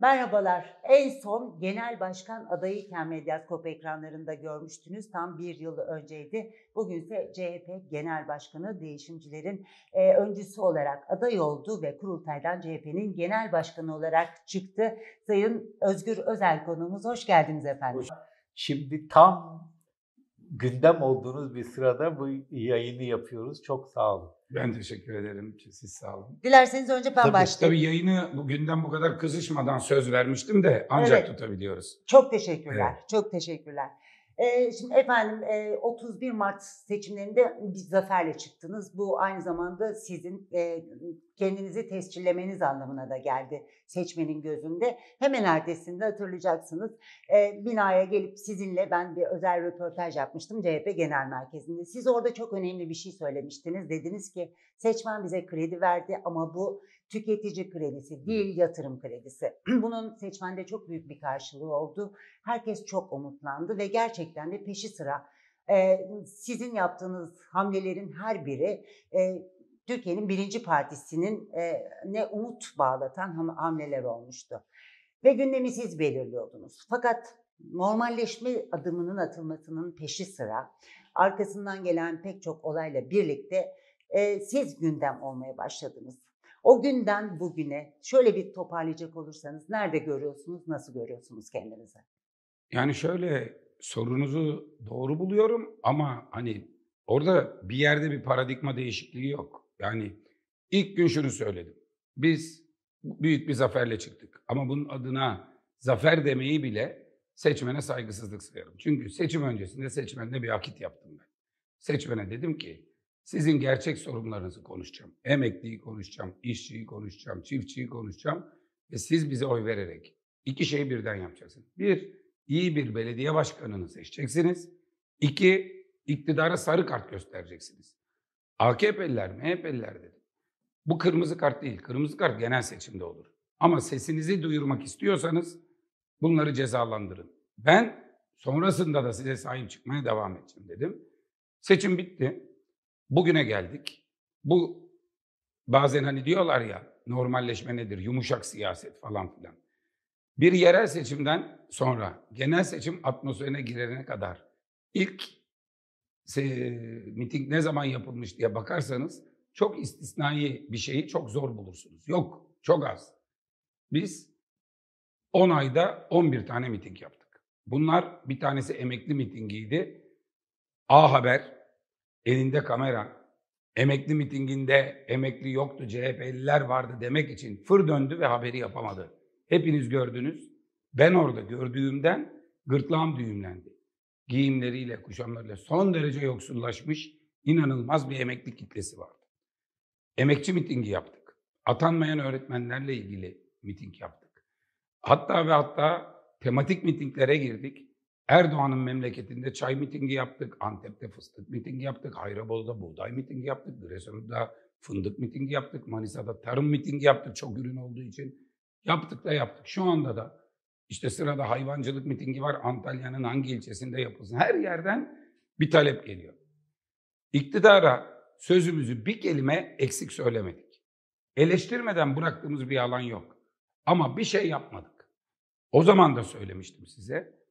Merhabalar. En son genel başkan adayıyken Medyaskop ekranlarında görmüştünüz. Tam bir yıl önceydi. Bugün ise CHP Genel Başkanı değişimcilerin e, öncüsü olarak aday oldu ve kurultaydan CHP'nin genel başkanı olarak çıktı. Sayın Özgür Özel konuğumuz. Hoş geldiniz efendim. Şimdi tam gündem olduğunuz bir sırada bu yayını yapıyoruz. Çok sağ olun. Ben teşekkür ederim. Siz sağ olun. Dilerseniz önce ben tabii, başlayayım. Tabii yayını bugünden bu kadar kızışmadan söz vermiştim de ancak evet. tutabiliyoruz. Çok teşekkürler. Evet. Çok teşekkürler. Ee, şimdi efendim e, 31 Mart seçimlerinde bir zaferle çıktınız. Bu aynı zamanda sizin e, kendinizi tescillemeniz anlamına da geldi seçmenin gözünde. Hemen ertesinde hatırlayacaksınız e, binaya gelip sizinle ben bir özel röportaj yapmıştım CHP Genel Merkezi'nde. Siz orada çok önemli bir şey söylemiştiniz. Dediniz ki seçmen bize kredi verdi ama bu tüketici kredisi değil yatırım kredisi. Bunun seçmende çok büyük bir karşılığı oldu. Herkes çok umutlandı ve gerçekten de peşi sıra e, sizin yaptığınız hamlelerin her biri e, Türkiye'nin birinci partisinin e, ne umut bağlatan hamleler olmuştu. Ve gündemi siz belirliyordunuz. Fakat normalleşme adımının atılmasının peşi sıra arkasından gelen pek çok olayla birlikte e, siz gündem olmaya başladınız. O günden bugüne şöyle bir toparlayacak olursanız nerede görüyorsunuz, nasıl görüyorsunuz kendinizi? Yani şöyle sorunuzu doğru buluyorum ama hani orada bir yerde bir paradigma değişikliği yok. Yani ilk gün şunu söyledim. Biz büyük bir zaferle çıktık ama bunun adına zafer demeyi bile seçmene saygısızlık sayarım. Çünkü seçim öncesinde seçmenle bir akit yaptım ben. Seçmene dedim ki sizin gerçek sorunlarınızı konuşacağım. Emekliyi konuşacağım, işçiyi konuşacağım, çiftçiyi konuşacağım. Ve siz bize oy vererek iki şeyi birden yapacaksınız. Bir, iyi bir belediye başkanını seçeceksiniz. İki, iktidara sarı kart göstereceksiniz. AKP'liler, MHP'liler dedi. Bu kırmızı kart değil. Kırmızı kart genel seçimde olur. Ama sesinizi duyurmak istiyorsanız bunları cezalandırın. Ben sonrasında da size sahip çıkmaya devam edeceğim dedim. Seçim bitti. Bugüne geldik. Bu bazen hani diyorlar ya normalleşme nedir, yumuşak siyaset falan filan. Bir yerel seçimden sonra genel seçim atmosferine girene kadar ilk miting ne zaman yapılmış diye bakarsanız çok istisnai bir şeyi çok zor bulursunuz. Yok, çok az. Biz 10 ayda 11 tane miting yaptık. Bunlar bir tanesi emekli mitingiydi. A Haber, elinde kamera, emekli mitinginde emekli yoktu, CHP'liler vardı demek için fır döndü ve haberi yapamadı. Hepiniz gördünüz. Ben orada gördüğümden gırtlağım düğümlendi. Giyimleriyle, kuşamlarıyla son derece yoksullaşmış, inanılmaz bir emekli kitlesi vardı. Emekçi mitingi yaptık. Atanmayan öğretmenlerle ilgili miting yaptık. Hatta ve hatta tematik mitinglere girdik. Erdoğan'ın memleketinde çay mitingi yaptık, Antep'te fıstık mitingi yaptık, Hayrabolu'da buğday mitingi yaptık, Giresun'da fındık mitingi yaptık, Manisa'da tarım mitingi yaptık çok ürün olduğu için. Yaptık da yaptık. Şu anda da işte sırada hayvancılık mitingi var, Antalya'nın hangi ilçesinde yapılsın. Her yerden bir talep geliyor. İktidara sözümüzü bir kelime eksik söylemedik. Eleştirmeden bıraktığımız bir alan yok. Ama bir şey yapmadık. O zaman da söylemiştim size.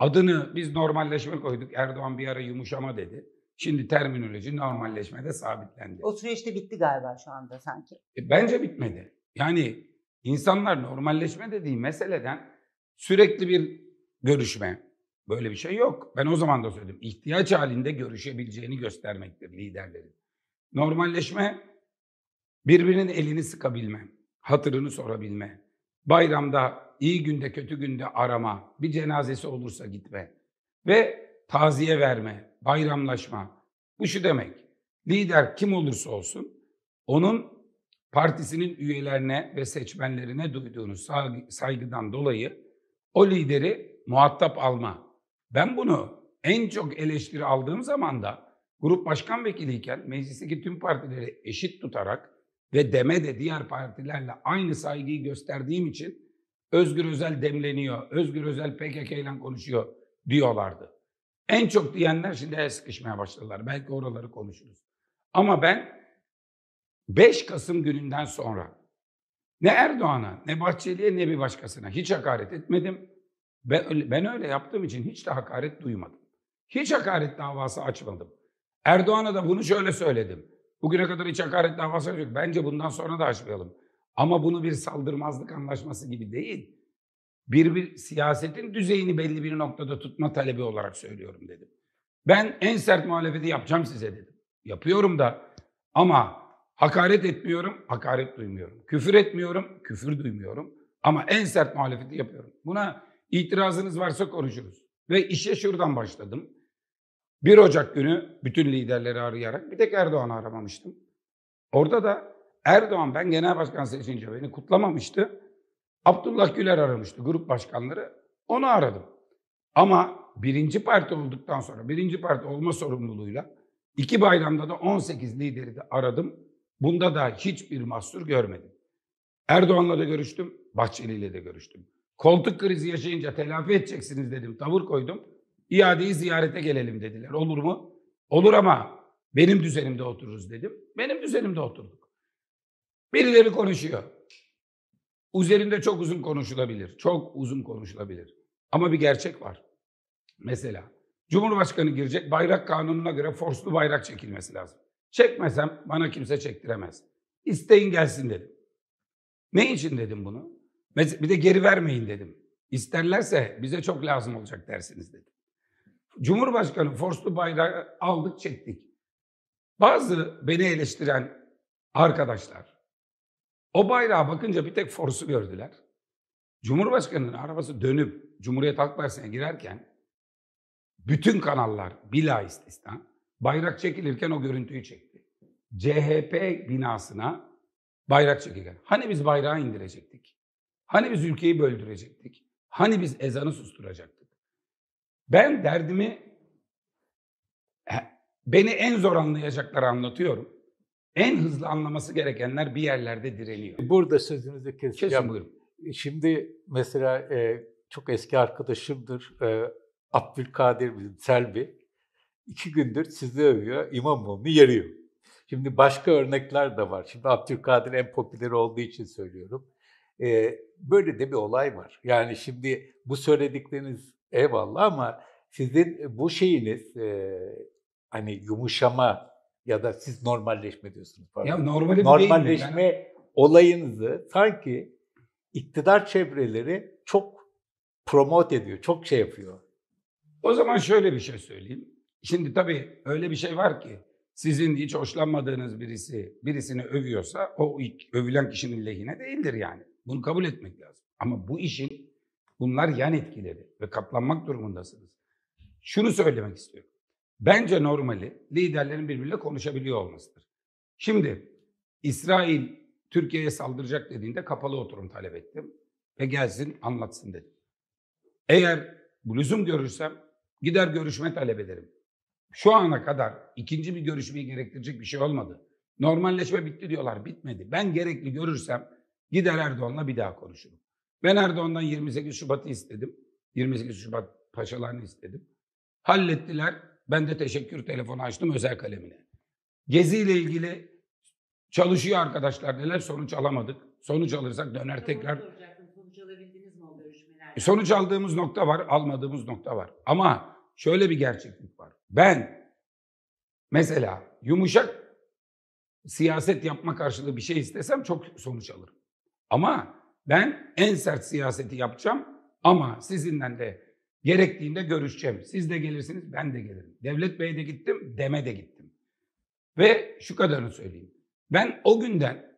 Adını biz normalleşme koyduk. Erdoğan bir ara yumuşama dedi. Şimdi terminoloji normalleşmede sabitlendi. O süreçte bitti galiba şu anda sanki. E, bence bitmedi. Yani insanlar normalleşme dediği meseleden sürekli bir görüşme. Böyle bir şey yok. Ben o zaman da söyledim. İhtiyaç halinde görüşebileceğini göstermektir liderlerin. Normalleşme birbirinin elini sıkabilme, hatırını sorabilme, bayramda iyi günde kötü günde arama, bir cenazesi olursa gitme ve taziye verme, bayramlaşma. Bu şu demek, lider kim olursa olsun onun partisinin üyelerine ve seçmenlerine duyduğunuz saygıdan dolayı o lideri muhatap alma. Ben bunu en çok eleştiri aldığım zaman da grup başkan vekiliyken meclisteki tüm partileri eşit tutarak ve deme de diğer partilerle aynı saygıyı gösterdiğim için Özgür Özel demleniyor, Özgür Özel PKK ile konuşuyor diyorlardı. En çok diyenler şimdi el sıkışmaya başladılar. Belki oraları konuşuruz. Ama ben 5 Kasım gününden sonra Ne Erdoğan'a, ne Bahçeli'ye, ne bir başkasına hiç hakaret etmedim. Ben öyle, ben öyle yaptığım için hiç de hakaret duymadım. Hiç hakaret davası açmadım. Erdoğan'a da bunu şöyle söyledim. Bugüne kadar hiç hakaret davası açmadık. Bence bundan sonra da açmayalım. Ama bunu bir saldırmazlık anlaşması gibi değil. Bir, bir siyasetin düzeyini belli bir noktada tutma talebi olarak söylüyorum dedim. Ben en sert muhalefeti yapacağım size dedim. Yapıyorum da ama hakaret etmiyorum, hakaret duymuyorum. Küfür etmiyorum, küfür duymuyorum. Ama en sert muhalefeti yapıyorum. Buna itirazınız varsa konuşuruz. Ve işe şuradan başladım. 1 Ocak günü bütün liderleri arayarak bir tek Erdoğan'ı aramamıştım. Orada da Erdoğan ben genel başkan seçince beni kutlamamıştı. Abdullah Güler aramıştı grup başkanları. Onu aradım. Ama birinci parti olduktan sonra birinci parti olma sorumluluğuyla iki bayramda da 18 lideri de aradım. Bunda da hiçbir mahsur görmedim. Erdoğan'la da görüştüm, Bahçeli'yle de görüştüm. Koltuk krizi yaşayınca telafi edeceksiniz dedim, tavır koydum. İadeyi ziyarete gelelim dediler. Olur mu? Olur ama benim düzenimde otururuz dedim. Benim düzenimde oturduk. Birileri konuşuyor. Üzerinde çok uzun konuşulabilir. Çok uzun konuşulabilir. Ama bir gerçek var. Mesela Cumhurbaşkanı girecek bayrak kanununa göre forslu bayrak çekilmesi lazım. Çekmesem bana kimse çektiremez. İsteyin gelsin dedim. Ne için dedim bunu? Bir de geri vermeyin dedim. İsterlerse bize çok lazım olacak dersiniz dedim. Cumhurbaşkanı forslu bayrağı aldık çektik. Bazı beni eleştiren arkadaşlar o bayrağa bakınca bir tek forsu gördüler. Cumhurbaşkanının arabası dönüp Cumhuriyet Halk Partisi'ne girerken bütün kanallar bila istisna bayrak çekilirken o görüntüyü çekti. CHP binasına bayrak çekilirken. Hani biz bayrağı indirecektik? Hani biz ülkeyi böldürecektik? Hani biz ezanı susturacaktık? Ben derdimi beni en zor anlayacakları anlatıyorum. En hızlı anlaması gerekenler bir yerlerde direniyor. Burada sözünüzü keseceğim. Kesin buyurun. Şimdi mesela e, çok eski arkadaşımdır. E, Abdülkadir bizim Selvi. iki gündür sizi övüyor, İmamoğlu'nu yeriyor. Şimdi başka örnekler de var. Şimdi Abdülkadir en popüler olduğu için söylüyorum. E, böyle de bir olay var. Yani şimdi bu söyledikleriniz eyvallah ama sizin bu şeyiniz e, hani yumuşama ya da siz normalleşme diyorsunuz. Pardon. Ya normali normalleşme olayınızı sanki iktidar çevreleri çok promote ediyor, çok şey yapıyor. O zaman şöyle bir şey söyleyeyim. Şimdi tabii öyle bir şey var ki sizin hiç hoşlanmadığınız birisi birisini övüyorsa o övülen kişinin lehine değildir yani. Bunu kabul etmek lazım. Ama bu işin bunlar yan etkileri ve katlanmak durumundasınız. Şunu söylemek istiyorum. Bence normali liderlerin birbiriyle konuşabiliyor olmasıdır. Şimdi İsrail Türkiye'ye saldıracak dediğinde kapalı oturum talep ettim ve gelsin anlatsın dedim. Eğer lüzum görürsem gider görüşme talep ederim. Şu ana kadar ikinci bir görüşmeyi gerektirecek bir şey olmadı. Normalleşme bitti diyorlar, bitmedi. Ben gerekli görürsem gider Erdoğan'la bir daha konuşurum. Ben Erdoğan'dan 28 Şubat'ı istedim. 28 Şubat paşalarını istedim. Hallettiler. Ben de teşekkür telefonu açtım özel kalemine. Gezi ile ilgili çalışıyor arkadaşlar neler sonuç alamadık. Sonuç alırsak döner tekrar. Sonuç alabildiniz mi o görüşmelerde? Sonuç aldığımız nokta var, almadığımız nokta var. Ama şöyle bir gerçeklik var. Ben mesela yumuşak siyaset yapma karşılığı bir şey istesem çok sonuç alırım. Ama ben en sert siyaseti yapacağım ama sizinle de gerektiğinde görüşeceğim. Siz de gelirsiniz, ben de gelirim. Devlet Bey'e de gittim, DEM'e de gittim. Ve şu kadarını söyleyeyim. Ben o günden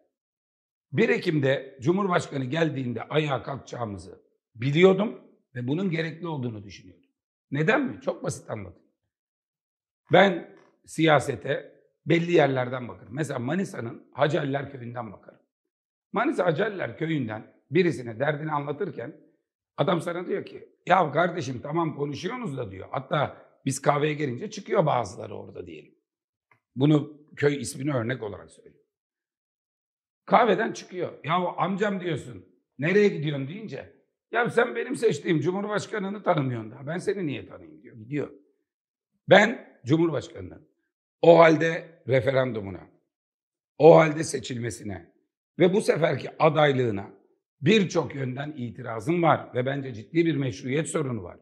1 Ekim'de Cumhurbaşkanı geldiğinde ayağa kalkacağımızı biliyordum ve bunun gerekli olduğunu düşünüyordum. Neden mi? Çok basit anlatayım. Ben siyasete belli yerlerden bakarım. Mesela Manisa'nın Hacaller Köyü'nden bakarım. Manisa Hacaller Köyü'nden birisine derdini anlatırken adam sana diyor ki ya kardeşim tamam konuşuyorsunuz da diyor. Hatta biz kahveye gelince çıkıyor bazıları orada diyelim. Bunu köy ismini örnek olarak söylüyorum. Kahveden çıkıyor. Ya amcam diyorsun. Nereye gidiyorsun deyince. Ya sen benim seçtiğim Cumhurbaşkanını tanımıyorsun daha. Ben seni niye tanıyayım diyor. Gidiyor. Ben Cumhurbaşkanının o halde referandumuna, o halde seçilmesine, Ve bu seferki adaylığına birçok yönden itirazım var ve bence ciddi bir meşruiyet sorunu var.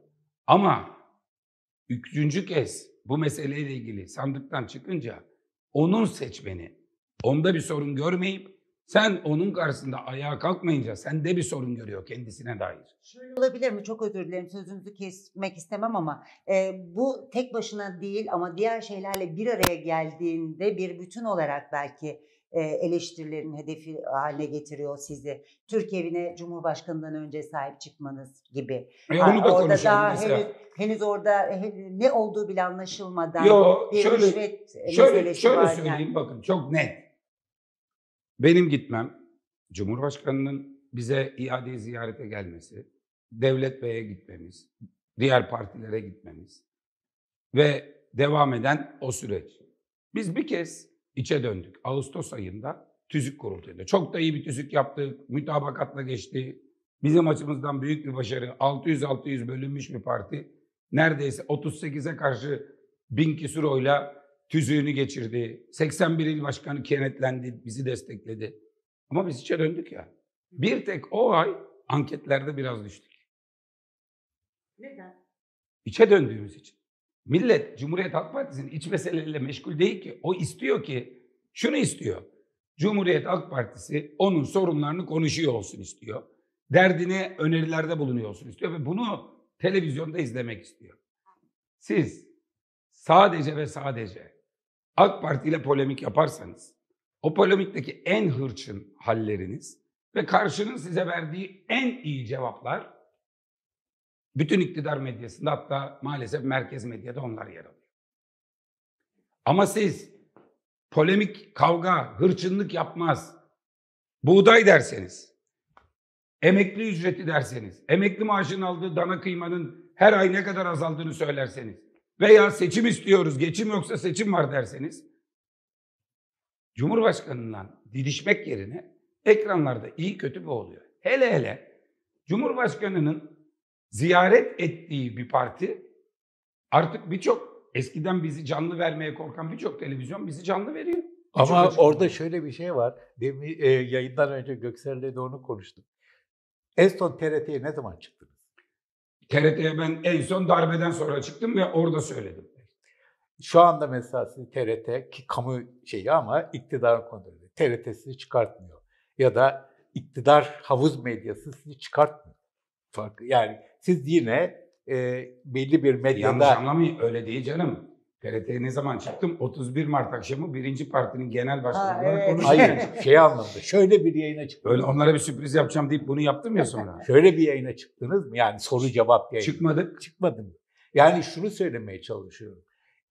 Ama üçüncü kez bu meseleyle ilgili sandıktan çıkınca onun seçmeni onda bir sorun görmeyip sen onun karşısında ayağa kalkmayınca sende bir sorun görüyor kendisine dair. Şöyle olabilir mi? Çok özür dilerim sözünüzü kesmek istemem ama e, bu tek başına değil ama diğer şeylerle bir araya geldiğinde bir bütün olarak belki eleştirilerin hedefi haline getiriyor sizi. Türk evine Cumhurbaşkanı'ndan önce sahip çıkmanız gibi. E onu da orada daha mesela. henüz, henüz orada ne olduğu bile anlaşılmadan Yo, bir şöyle, rüşvet şöyle, şöyle söyleyeyim Yani. bakın çok net. Benim gitmem, Cumhurbaşkanı'nın bize iade ziyarete gelmesi, Devlet Bey'e gitmemiz, diğer partilere gitmemiz ve devam eden o süreç. Biz bir kez içe döndük. Ağustos ayında tüzük kurultuydu. Çok da iyi bir tüzük yaptık, mütabakatla geçti. Bizim açımızdan büyük bir başarı. 600-600 bölünmüş bir parti. Neredeyse 38'e karşı bin küsur oyla tüzüğünü geçirdi. 81 il başkanı kenetlendi, bizi destekledi. Ama biz içe döndük ya. Bir tek o ay anketlerde biraz düştük. Neden? İçe döndüğümüz için. Millet Cumhuriyet Halk Partisi'nin iç meseleleriyle meşgul değil ki. O istiyor ki, şunu istiyor. Cumhuriyet Halk Partisi onun sorunlarını konuşuyor olsun istiyor. Derdine önerilerde bulunuyor olsun istiyor ve bunu televizyonda izlemek istiyor. Siz sadece ve sadece AK Parti ile polemik yaparsanız o polemikteki en hırçın halleriniz ve karşının size verdiği en iyi cevaplar bütün iktidar medyasında hatta maalesef merkez medyada onlar yer alıyor. Ama siz polemik, kavga, hırçınlık yapmaz. Buğday derseniz, emekli ücreti derseniz, emekli maaşının aldığı dana kıymanın her ay ne kadar azaldığını söylerseniz veya seçim istiyoruz, geçim yoksa seçim var derseniz Cumhurbaşkanından didişmek yerine ekranlarda iyi kötü bu oluyor. Hele hele Cumhurbaşkanının ziyaret ettiği bir parti artık birçok eskiden bizi canlı vermeye korkan birçok televizyon bizi canlı veriyor. Ama orada şöyle bir şey var. Demin e, yayından önce Göksel'le de onu konuştuk. En son TRT'ye ne zaman çıktınız? TRT'ye ben en son darbeden sonra çıktım ve orada söyledim. Şu anda mesela TRT ki kamu şeyi ama iktidar kontrolü. TRT sizi çıkartmıyor. Ya da iktidar havuz medyası sizi çıkartmıyor. Farkı. Yani siz yine e, belli bir Yanlış medyada anlamayın öyle değil canım. TRT'ye ne zaman çıktım? 31 Mart akşamı birinci partinin genel başkanı olarak evet. konuştum. hayır şey anlamda şöyle bir yayına çıktınız. Öyle onlara bir sürpriz yapacağım deyip bunu yaptım ya sonra. Şöyle bir yayına çıktınız mı? Yani soru cevap yayını. Çıkmadık. çıkmadı mı? Yani şunu söylemeye çalışıyorum.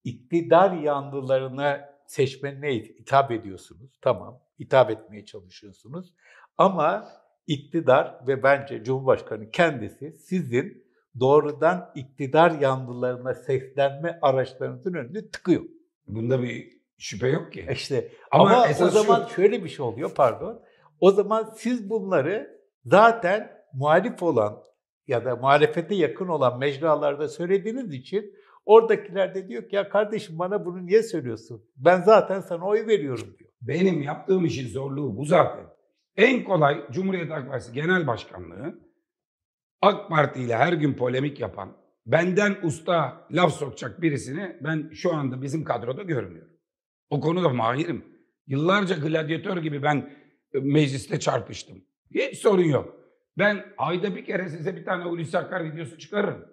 İktidar yanlılarına seçmenine hitap ediyorsunuz. Tamam, hitap etmeye çalışıyorsunuz. Ama iktidar ve bence Cumhurbaşkanı kendisi sizin doğrudan iktidar yanlılarına seslenme araçlarınızın önünde tıkıyor. Bunda bir şüphe yok ki. İşte Ama ama, o zaman şu- şöyle bir şey oluyor pardon. O zaman siz bunları zaten muhalif olan ya da muhalefete yakın olan mecralarda söylediğiniz için oradakiler de diyor ki ya kardeşim bana bunu niye söylüyorsun? Ben zaten sana oy veriyorum diyor. Benim yaptığım işin zorluğu bu zaten. En kolay Cumhuriyet Halk Partisi Genel Başkanlığı AK Parti ile her gün polemik yapan, benden usta laf sokacak birisini ben şu anda bizim kadroda görmüyorum. O konuda mahirim. Yıllarca gladyatör gibi ben e, mecliste çarpıştım. Hiç sorun yok. Ben ayda bir kere size bir tane Hulusi Akar videosu çıkarırım.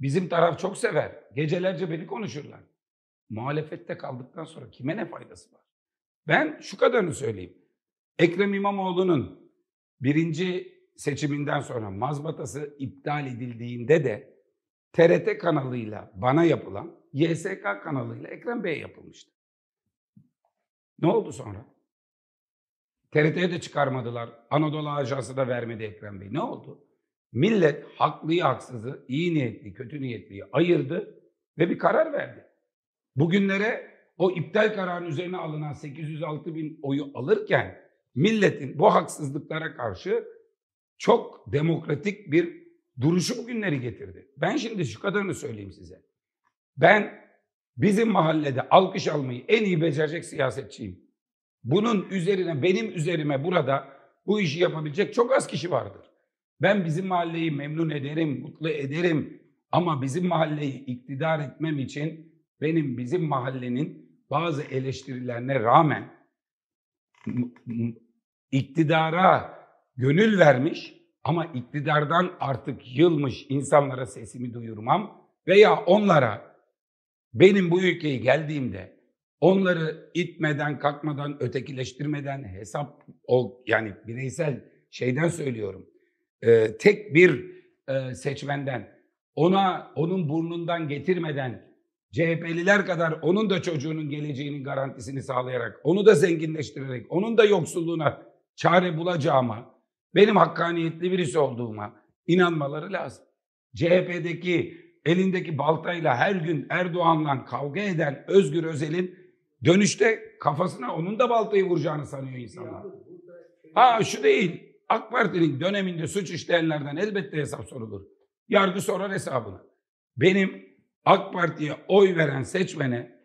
Bizim taraf çok sever. Gecelerce beni konuşurlar. Muhalefette kaldıktan sonra kime ne faydası var? Ben şu kadarını söyleyeyim. Ekrem İmamoğlu'nun birinci seçiminden sonra mazbatası iptal edildiğinde de TRT kanalıyla bana yapılan YSK kanalıyla Ekrem Bey'e yapılmıştı. Ne oldu sonra? TRT'ye de çıkarmadılar. Anadolu Ajansı da vermedi Ekrem Bey. Ne oldu? Millet haklıyı haksızı, iyi niyetli, kötü niyetliyi ayırdı ve bir karar verdi. Bugünlere o iptal kararının üzerine alınan 806 bin oyu alırken milletin bu haksızlıklara karşı çok demokratik bir duruşu bugünleri getirdi. Ben şimdi şu kadarını söyleyeyim size. Ben bizim mahallede alkış almayı en iyi becerecek siyasetçiyim. Bunun üzerine benim üzerime burada bu işi yapabilecek çok az kişi vardır. Ben bizim mahalleyi memnun ederim, mutlu ederim. Ama bizim mahalleyi iktidar etmem için benim bizim mahallenin bazı eleştirilerine rağmen iktidara gönül vermiş ama iktidardan artık yılmış insanlara sesimi duyurmam veya onlara benim bu ülkeye geldiğimde onları itmeden, kalkmadan, ötekileştirmeden hesap ol yani bireysel şeyden söylüyorum. Ee, tek bir e, seçmenden ona onun burnundan getirmeden CHP'liler kadar onun da çocuğunun geleceğinin garantisini sağlayarak, onu da zenginleştirerek, onun da yoksulluğuna çare bulacağıma, benim hakkaniyetli birisi olduğuma inanmaları lazım. CHP'deki elindeki baltayla her gün Erdoğan'la kavga eden Özgür Özel'in dönüşte kafasına onun da baltayı vuracağını sanıyor insanlar. Ha şu değil. AK Parti'nin döneminde suç işleyenlerden elbette hesap sorulur. Yargı sorar hesabını. Benim AK Parti'ye oy veren seçmene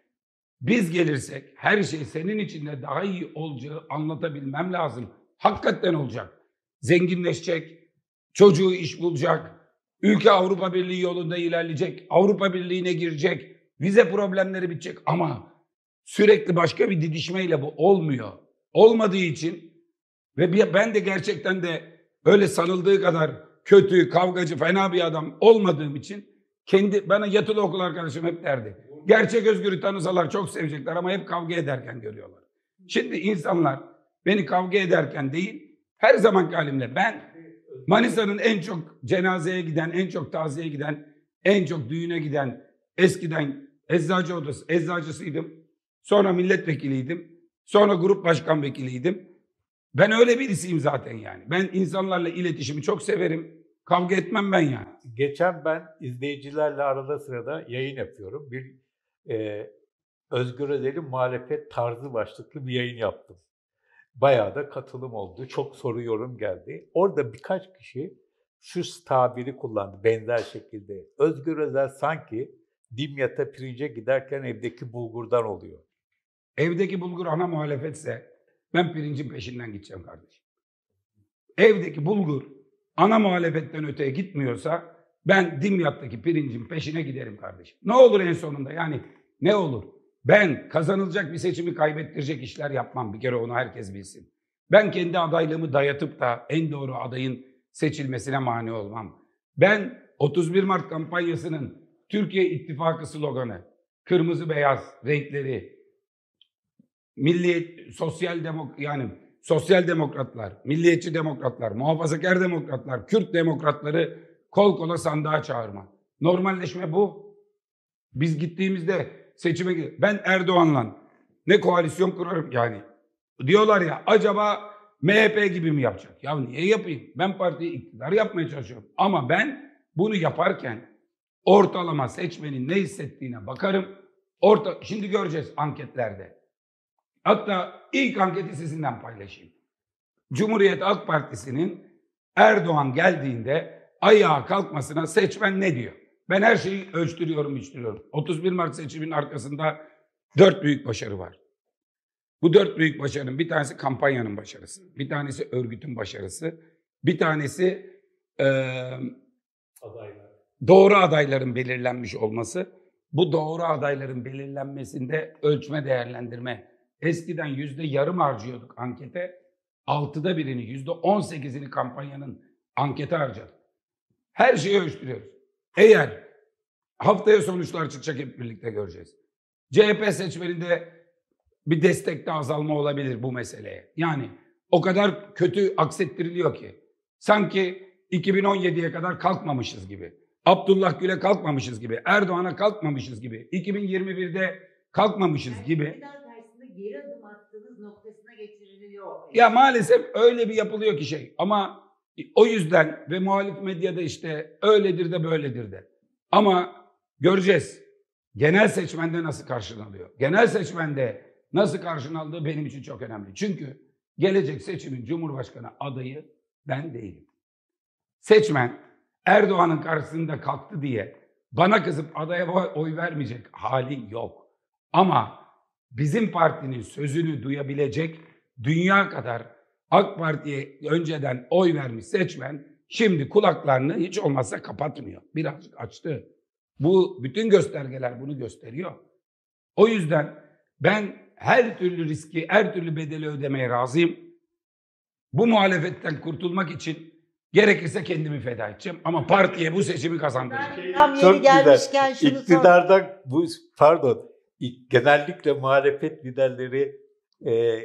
biz gelirsek her şey senin için de daha iyi olacağı anlatabilmem lazım. Hakikaten olacak. Zenginleşecek, çocuğu iş bulacak, ülke Avrupa Birliği yolunda ilerleyecek, Avrupa Birliği'ne girecek, vize problemleri bitecek ama sürekli başka bir didişmeyle bu olmuyor. Olmadığı için ve ben de gerçekten de öyle sanıldığı kadar kötü, kavgacı, fena bir adam olmadığım için kendi bana yatılı okul arkadaşım hep derdi. Gerçek özgürü tanısalar çok sevecekler ama hep kavga ederken görüyorlar. Şimdi insanlar beni kavga ederken değil, her zamanki halimle ben Manisa'nın en çok cenazeye giden, en çok taziyeye giden, en çok düğüne giden eskiden eczacı odası, eczacısıydım. Sonra milletvekiliydim. Sonra grup başkan vekiliydim. Ben öyle birisiyim zaten yani. Ben insanlarla iletişimi çok severim. Kavga etmem ben yani. Geçen ben izleyicilerle arada sırada yayın yapıyorum. Bir e, Özgür Özel'in muhalefet tarzı başlıklı bir yayın yaptım. Bayağı da katılım oldu. Çok soru yorum geldi. Orada birkaç kişi şu tabiri kullandı benzer şekilde. Özgür Özel sanki Dimyat'a pirince giderken evdeki bulgurdan oluyor. Evdeki bulgur ana muhalefetse ben pirincin peşinden gideceğim kardeşim. Evdeki bulgur ana muhalefetten öteye gitmiyorsa ben Dimyat'taki pirincin peşine giderim kardeşim. Ne olur en sonunda yani ne olur? Ben kazanılacak bir seçimi kaybettirecek işler yapmam. Bir kere onu herkes bilsin. Ben kendi adaylığımı dayatıp da en doğru adayın seçilmesine mani olmam. Ben 31 Mart kampanyasının Türkiye İttifakı sloganı, kırmızı beyaz renkleri, milli sosyal demok yani sosyal demokratlar, milliyetçi demokratlar, muhafazakar demokratlar, Kürt demokratları kol kola sandığa çağırma. Normalleşme bu. Biz gittiğimizde seçime gid- ben Erdoğan'la ne koalisyon kurarım yani. Diyorlar ya acaba MHP gibi mi yapacak? Ya niye yapayım? Ben partiyi iktidar yapmaya çalışıyorum. Ama ben bunu yaparken ortalama seçmenin ne hissettiğine bakarım. Orta, şimdi göreceğiz anketlerde. Hatta ilk anketi sizinden paylaşayım. Cumhuriyet Halk Partisi'nin Erdoğan geldiğinde ayağa kalkmasına seçmen ne diyor? Ben her şeyi ölçtürüyorum, ölçtürüyorum. 31 Mart seçiminin arkasında dört büyük başarı var. Bu dört büyük başarının bir tanesi kampanyanın başarısı, bir tanesi örgütün başarısı, bir tanesi eee doğru adayların belirlenmiş olması. Bu doğru adayların belirlenmesinde ölçme değerlendirme. Eskiden yüzde yarım harcıyorduk ankete. Altıda birini, yüzde on sekizini kampanyanın ankete harcadık. Her şeyi ölçtürüyoruz. Eğer haftaya sonuçlar çıkacak hep birlikte göreceğiz. CHP seçmeninde bir destekte azalma olabilir bu meseleye. Yani o kadar kötü aksettiriliyor ki. Sanki 2017'ye kadar kalkmamışız gibi. Abdullah Gül'e kalkmamışız gibi. Erdoğan'a kalkmamışız gibi. 2021'de kalkmamışız gibi. İktidar karşısında geri adım attığınız noktasına getiriliyor. Ya maalesef öyle bir yapılıyor ki şey. Ama o yüzden ve muhalif medyada işte öyledir de böyledir de. Ama göreceğiz. Genel seçmende nasıl karşılanıyor? Genel seçmende nasıl karşılandığı benim için çok önemli. Çünkü gelecek seçimin Cumhurbaşkanı adayı ben değilim. Seçmen Erdoğan'ın karşısında kalktı diye bana kızıp adaya oy vermeyecek hali yok. Ama bizim partinin sözünü duyabilecek dünya kadar AK Parti'ye önceden oy vermiş seçmen şimdi kulaklarını hiç olmazsa kapatmıyor. Birazcık açtı. Bu bütün göstergeler bunu gösteriyor. O yüzden ben her türlü riski, her türlü bedeli ödemeye razıyım. Bu muhalefetten kurtulmak için gerekirse kendimi feda edeceğim. Ama partiye bu seçimi kazandıracağım. Tam yeri Çok gelmişken şunu sor. İktidardan bu pardon ik- genellikle muhalefet liderleri e,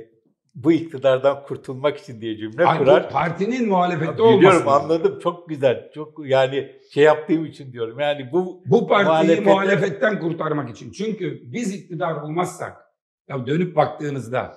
bu iktidardan kurtulmak için diye cümle Ay, kurar. partinin muhalefette olması. Biliyorum anladım çok güzel. Çok yani şey yaptığım için diyorum. Yani bu Bu partiyi Muhalefete- muhalefetten kurtarmak için. Çünkü biz iktidar olmazsak ya dönüp baktığınızda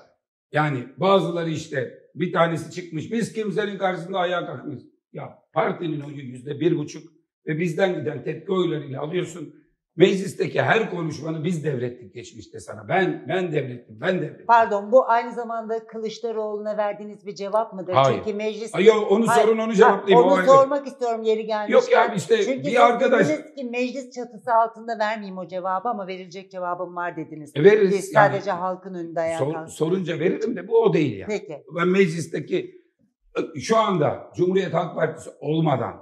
yani bazıları işte bir tanesi çıkmış biz kimsenin karşısında ayağa kalkmıyoruz. Ya partinin oyu yüzde bir buçuk ve bizden giden tepki oylarıyla alıyorsun. Meclisteki her konuşmanı biz devrettik geçmişte sana. Ben ben devrettim, ben devrettim. Pardon bu aynı zamanda Kılıçdaroğlu'na verdiğiniz bir cevap mıdır? Hayır. Çünkü meclis... Ay yok onu Hayır. sorun onu Ha, cevaplayayım. o Onu sormak istiyorum yeri gelmişken. Yok ya işte Çünkü bir arkadaş dediniz ki meclis çatısı altında vermeyeyim o cevabı ama verilecek cevabım var dediniz. E, veririz. Biz Yani sadece halkın önünde ayağa sor- sorunca veririm de bu o değil yani. Peki. ben meclisteki şu anda Cumhuriyet Halk Partisi olmadan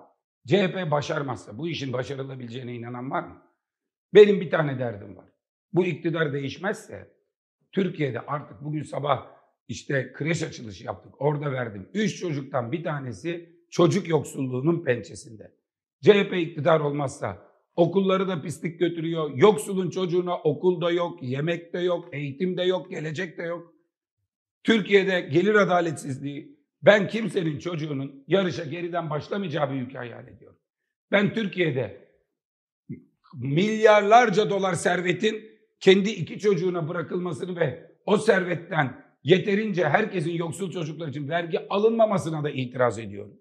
CHP başarmazsa bu işin başarılabileceğine inanan var mı? Benim bir tane derdim var. Bu iktidar değişmezse Türkiye'de artık bugün sabah işte kreş açılışı yaptık. Orada verdim. Üç çocuktan bir tanesi çocuk yoksulluğunun pençesinde. CHP iktidar olmazsa okulları da pislik götürüyor. Yoksulun çocuğuna okulda yok, yemek de yok, eğitim de yok, gelecek de yok. Türkiye'de gelir adaletsizliği, ben kimsenin çocuğunun yarışa geriden başlamayacağı bir ülke hayal ediyorum. Ben Türkiye'de milyarlarca dolar servetin kendi iki çocuğuna bırakılmasını ve o servetten yeterince herkesin yoksul çocuklar için vergi alınmamasına da itiraz ediyorum.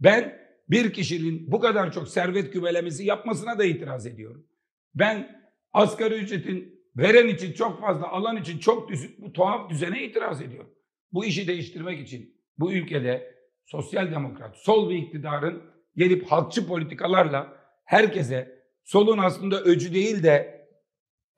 Ben bir kişinin bu kadar çok servet kümelemesi yapmasına da itiraz ediyorum. Ben asgari ücretin veren için çok fazla, alan için çok düşük bu tuhaf düzene itiraz ediyorum. Bu işi değiştirmek için bu ülkede sosyal demokrat, sol bir iktidarın gelip halkçı politikalarla herkese solun aslında öcü değil de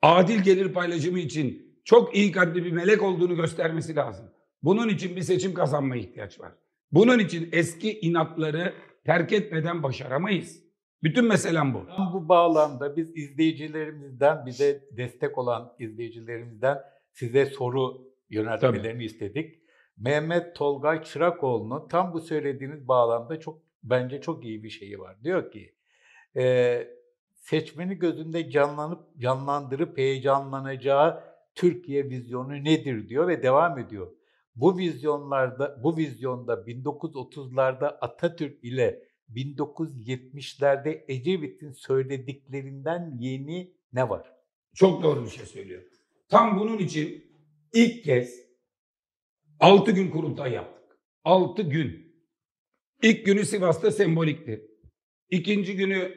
adil gelir paylaşımı için çok iyi kalpli bir melek olduğunu göstermesi lazım. Bunun için bir seçim kazanma ihtiyaç var. Bunun için eski inatları terk etmeden başaramayız. Bütün meselem bu. Tam bu bağlamda biz izleyicilerimizden bize destek olan izleyicilerimizden size soru yöneltmelerini istedik. Mehmet Tolgay Çırakoğlu'nun tam bu söylediğiniz bağlamda çok bence çok iyi bir şeyi var. Diyor ki e, seçmeni gözünde canlanıp canlandırıp heyecanlanacağı Türkiye vizyonu nedir diyor ve devam ediyor. Bu vizyonlarda bu vizyonda 1930'larda Atatürk ile 1970'lerde Ecevit'in söylediklerinden yeni ne var? Çok doğru bir şey söylüyor. Tam bunun için ilk kez 6 gün kurultay yaptık. 6 gün. İlk günü Sivas'ta sembolikti. İkinci günü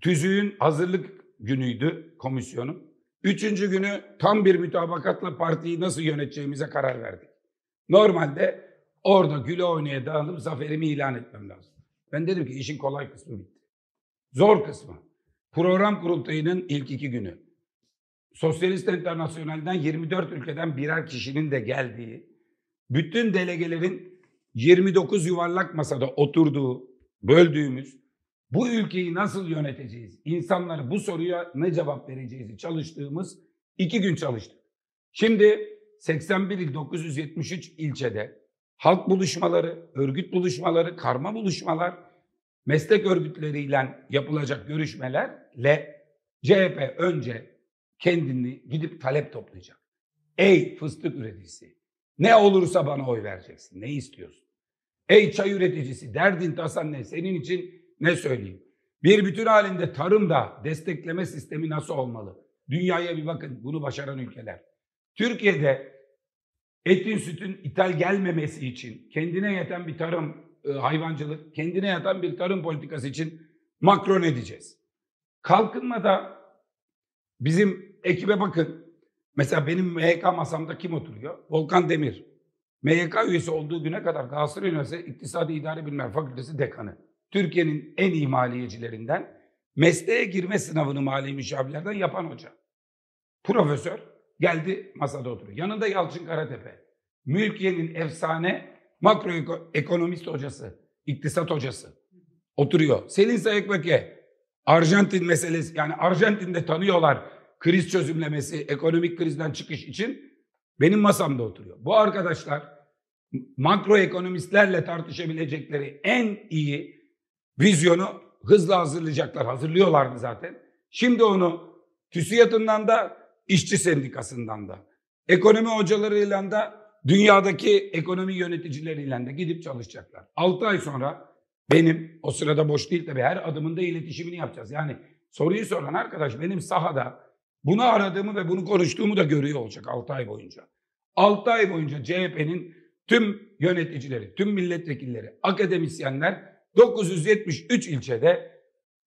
tüzüğün hazırlık günüydü komisyonun. Üçüncü günü tam bir mütabakatla partiyi nasıl yöneteceğimize karar verdik. Normalde orada güle oynaya dağılıp zaferimi ilan etmem lazım. Ben dedim ki işin kolay kısmı bitti. Zor kısmı. Program kurultayının ilk iki günü. Sosyalist Enternasyonel'den 24 ülkeden birer kişinin de geldiği, bütün delegelerin 29 yuvarlak masada oturduğu, böldüğümüz, bu ülkeyi nasıl yöneteceğiz, insanlara bu soruya ne cevap vereceğiz çalıştığımız iki gün çalıştık. Şimdi 81 il 973 ilçede halk buluşmaları, örgüt buluşmaları, karma buluşmalar, meslek örgütleriyle yapılacak görüşmelerle CHP önce kendini gidip talep toplayacak. Ey fıstık üreticisi, ne olursa bana oy vereceksin, ne istiyorsun? Ey çay üreticisi, derdin tasan ne, senin için ne söyleyeyim? Bir bütün halinde tarımda destekleme sistemi nasıl olmalı? Dünyaya bir bakın, bunu başaran ülkeler. Türkiye'de etin sütün ithal gelmemesi için kendine yeten bir tarım, e, hayvancılık, kendine yatan bir tarım politikası için makron edeceğiz. Kalkınmada bizim ekibe bakın. Mesela benim MHK masamda kim oturuyor? Volkan Demir. MHK üyesi olduğu güne kadar Galatasaray Üniversitesi İktisadi İdare Bilimler Fakültesi dekanı. Türkiye'nin en iyi maliyecilerinden mesleğe girme sınavını mali müşavirlerden yapan hoca. Profesör geldi masada oturuyor. Yanında Yalçın Karatepe. Mülkiye'nin efsane makroekonomist hocası, iktisat hocası oturuyor. Selin Sayıkbeke, Arjantin meselesi yani Arjantin'de tanıyorlar kriz çözümlemesi, ekonomik krizden çıkış için benim masamda oturuyor. Bu arkadaşlar makroekonomistlerle tartışabilecekleri en iyi vizyonu hızla hazırlayacaklar. Hazırlıyorlardı zaten. Şimdi onu TÜSİAD'ından da işçi sendikasından da ekonomi hocalarıyla da dünyadaki ekonomi yöneticileriyle de gidip çalışacaklar. 6 ay sonra benim o sırada boş değil tabii her adımında iletişimini yapacağız. Yani soruyu soran arkadaş benim sahada bunu aradığımı ve bunu konuştuğumu da görüyor olacak 6 ay boyunca. 6 ay boyunca CHP'nin tüm yöneticileri, tüm milletvekilleri, akademisyenler 973 ilçede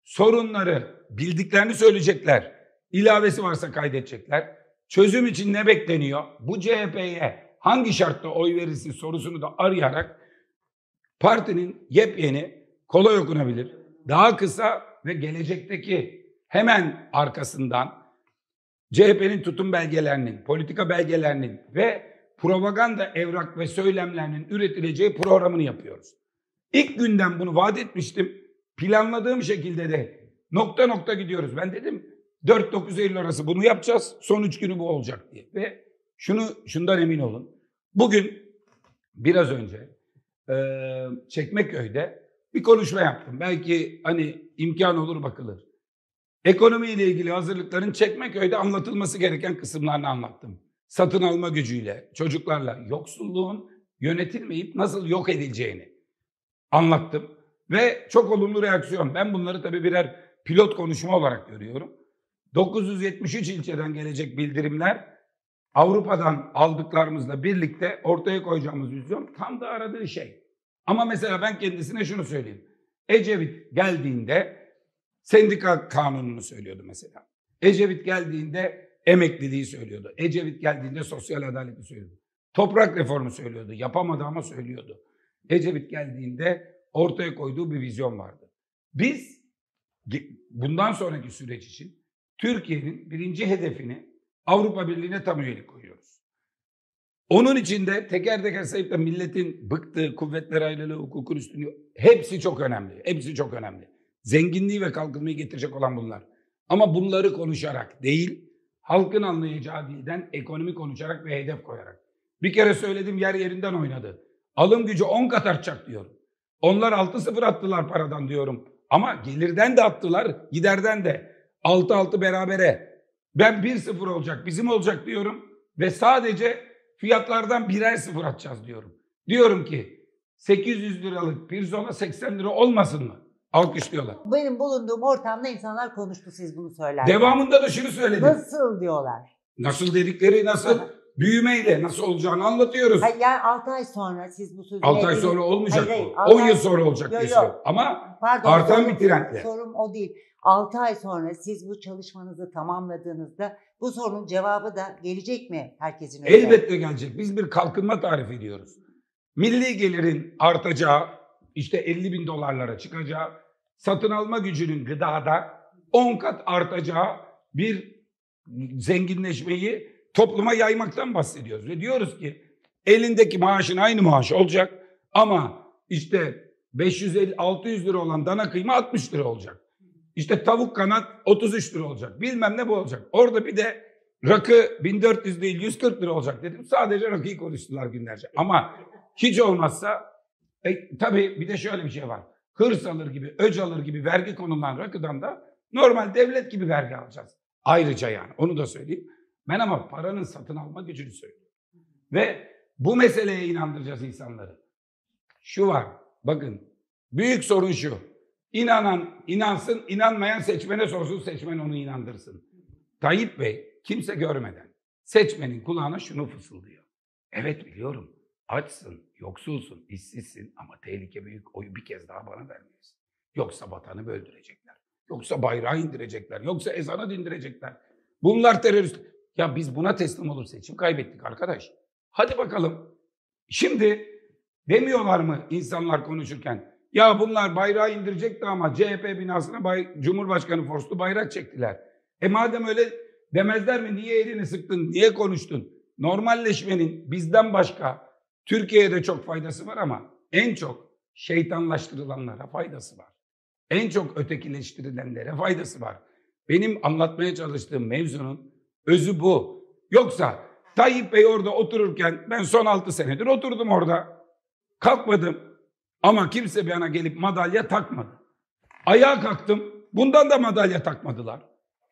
sorunları bildiklerini söyleyecekler. İlavesi varsa kaydedecekler. Çözüm için ne bekleniyor? Bu CHP'ye hangi şartta oy verirsin sorusunu da arayarak partinin yepyeni, kolay okunabilir, daha kısa ve gelecekteki hemen arkasından CHP'nin tutum belgelerinin, politika belgelerinin ve propaganda evrak ve söylemlerinin üretileceği programını yapıyoruz. İlk günden bunu vaat etmiştim. Planladığım şekilde de nokta nokta gidiyoruz. Ben dedim 4-9 Eylül arası bunu yapacağız. Son 3 günü bu olacak diye. Ve şunu şundan emin olun. Bugün biraz önce e, Çekmeköy'de bir konuşma yaptım. Belki hani imkan olur bakılır. Ekonomi ile ilgili hazırlıkların Çekmeköy'de anlatılması gereken kısımlarını anlattım. Satın alma gücüyle, çocuklarla yoksulluğun yönetilmeyip nasıl yok edileceğini anlattım. Ve çok olumlu reaksiyon. Ben bunları tabii birer pilot konuşma olarak görüyorum. 973 ilçeden gelecek bildirimler Avrupa'dan aldıklarımızla birlikte ortaya koyacağımız vizyon tam da aradığı şey. Ama mesela ben kendisine şunu söyleyeyim. Ecevit geldiğinde sendika kanununu söylüyordu mesela. Ecevit geldiğinde emekliliği söylüyordu. Ecevit geldiğinde sosyal adaleti söylüyordu. Toprak reformu söylüyordu. Yapamadı ama söylüyordu. Ecevit geldiğinde ortaya koyduğu bir vizyon vardı. Biz bundan sonraki süreç için Türkiye'nin birinci hedefini Avrupa Birliği'ne tam üyelik koyuyoruz. Onun içinde teker teker sayıp da milletin bıktığı kuvvetler ayrılığı, hukukun üstünlüğü hepsi çok önemli. Hepsi çok önemli. Zenginliği ve kalkınmayı getirecek olan bunlar. Ama bunları konuşarak değil, halkın anlayacağı dilden ekonomi konuşarak ve hedef koyarak. Bir kere söyledim yer yerinden oynadı. Alım gücü 10 kat artacak diyorum. Onlar 6-0 attılar paradan diyorum. Ama gelirden de attılar, giderden de. 6-6 berabere. Ben 1-0 olacak, bizim olacak diyorum. Ve sadece fiyatlardan birer sıfır atacağız diyorum. Diyorum ki 800 liralık pirzola 80 lira olmasın mı? Alkışlıyorlar. Benim bulunduğum ortamda insanlar konuştu siz bunu söylerken. Devamında da şunu söyledim. Nasıl diyorlar? Nasıl dedikleri nasıl? Büyümeyle nasıl olacağını anlatıyoruz. Hayır, yani 6 ay sonra siz bu sözü... 6 ay sonra olmayacak Hayır, bu. hayır, 10 altı yıl sonra olacak Yok, yok. Ama Pardon, artan sorum- bir trendle. Sorum o değil. 6 ay sonra siz bu çalışmanızı tamamladığınızda bu sorunun cevabı da gelecek mi herkesin önüne? elbette gelecek. Biz bir kalkınma tarif ediyoruz. Milli gelirin artacağı, işte 50 bin dolarlara çıkacağı, satın alma gücünün gıdada 10 kat artacağı bir zenginleşmeyi topluma yaymaktan bahsediyoruz. Ve diyoruz ki elindeki maaşın aynı maaş olacak ama işte 550-600 lira olan dana kıyma 60 lira olacak. İşte tavuk kanat 33 lira olacak. Bilmem ne bu olacak. Orada bir de rakı 1400 değil 140 lira olacak dedim. Sadece rakıyı konuştular günlerce. Ama hiç olmazsa e, tabii bir de şöyle bir şey var. Hırs alır gibi, öc alır gibi vergi konulan rakıdan da normal devlet gibi vergi alacağız. Ayrıca yani onu da söyleyeyim. Ben ama paranın satın alma gücünü söylüyorum. Ve bu meseleye inandıracağız insanları. Şu var, bakın büyük sorun şu. İnanan inansın, inanmayan seçmene sorsun, seçmen onu inandırsın. Tayyip Bey kimse görmeden seçmenin kulağına şunu fısıldıyor. Evet biliyorum, açsın, yoksulsun, işsizsin ama tehlike büyük, oyu bir kez daha bana vermelisin. Yoksa vatanı böldürecekler. Yoksa bayrağı indirecekler. Yoksa ezanı dindirecekler. Bunlar terörist. Ya biz buna teslim olur seçim kaybettik arkadaş. Hadi bakalım. Şimdi demiyorlar mı insanlar konuşurken? Ya bunlar bayrağı indirecekti ama CHP binasına bay, Cumhurbaşkanı Forslu bayrak çektiler. E madem öyle demezler mi? Niye elini sıktın? Niye konuştun? normalleşmenin bizden başka Türkiye'de çok faydası var ama en çok şeytanlaştırılanlara faydası var. En çok ötekileştirilenlere faydası var. Benim anlatmaya çalıştığım mevzunun özü bu. Yoksa Tayyip Bey orada otururken ben son 6 senedir oturdum orada. Kalkmadım. Ama kimse bana gelip madalya takmadı. Ayağa kalktım. Bundan da madalya takmadılar.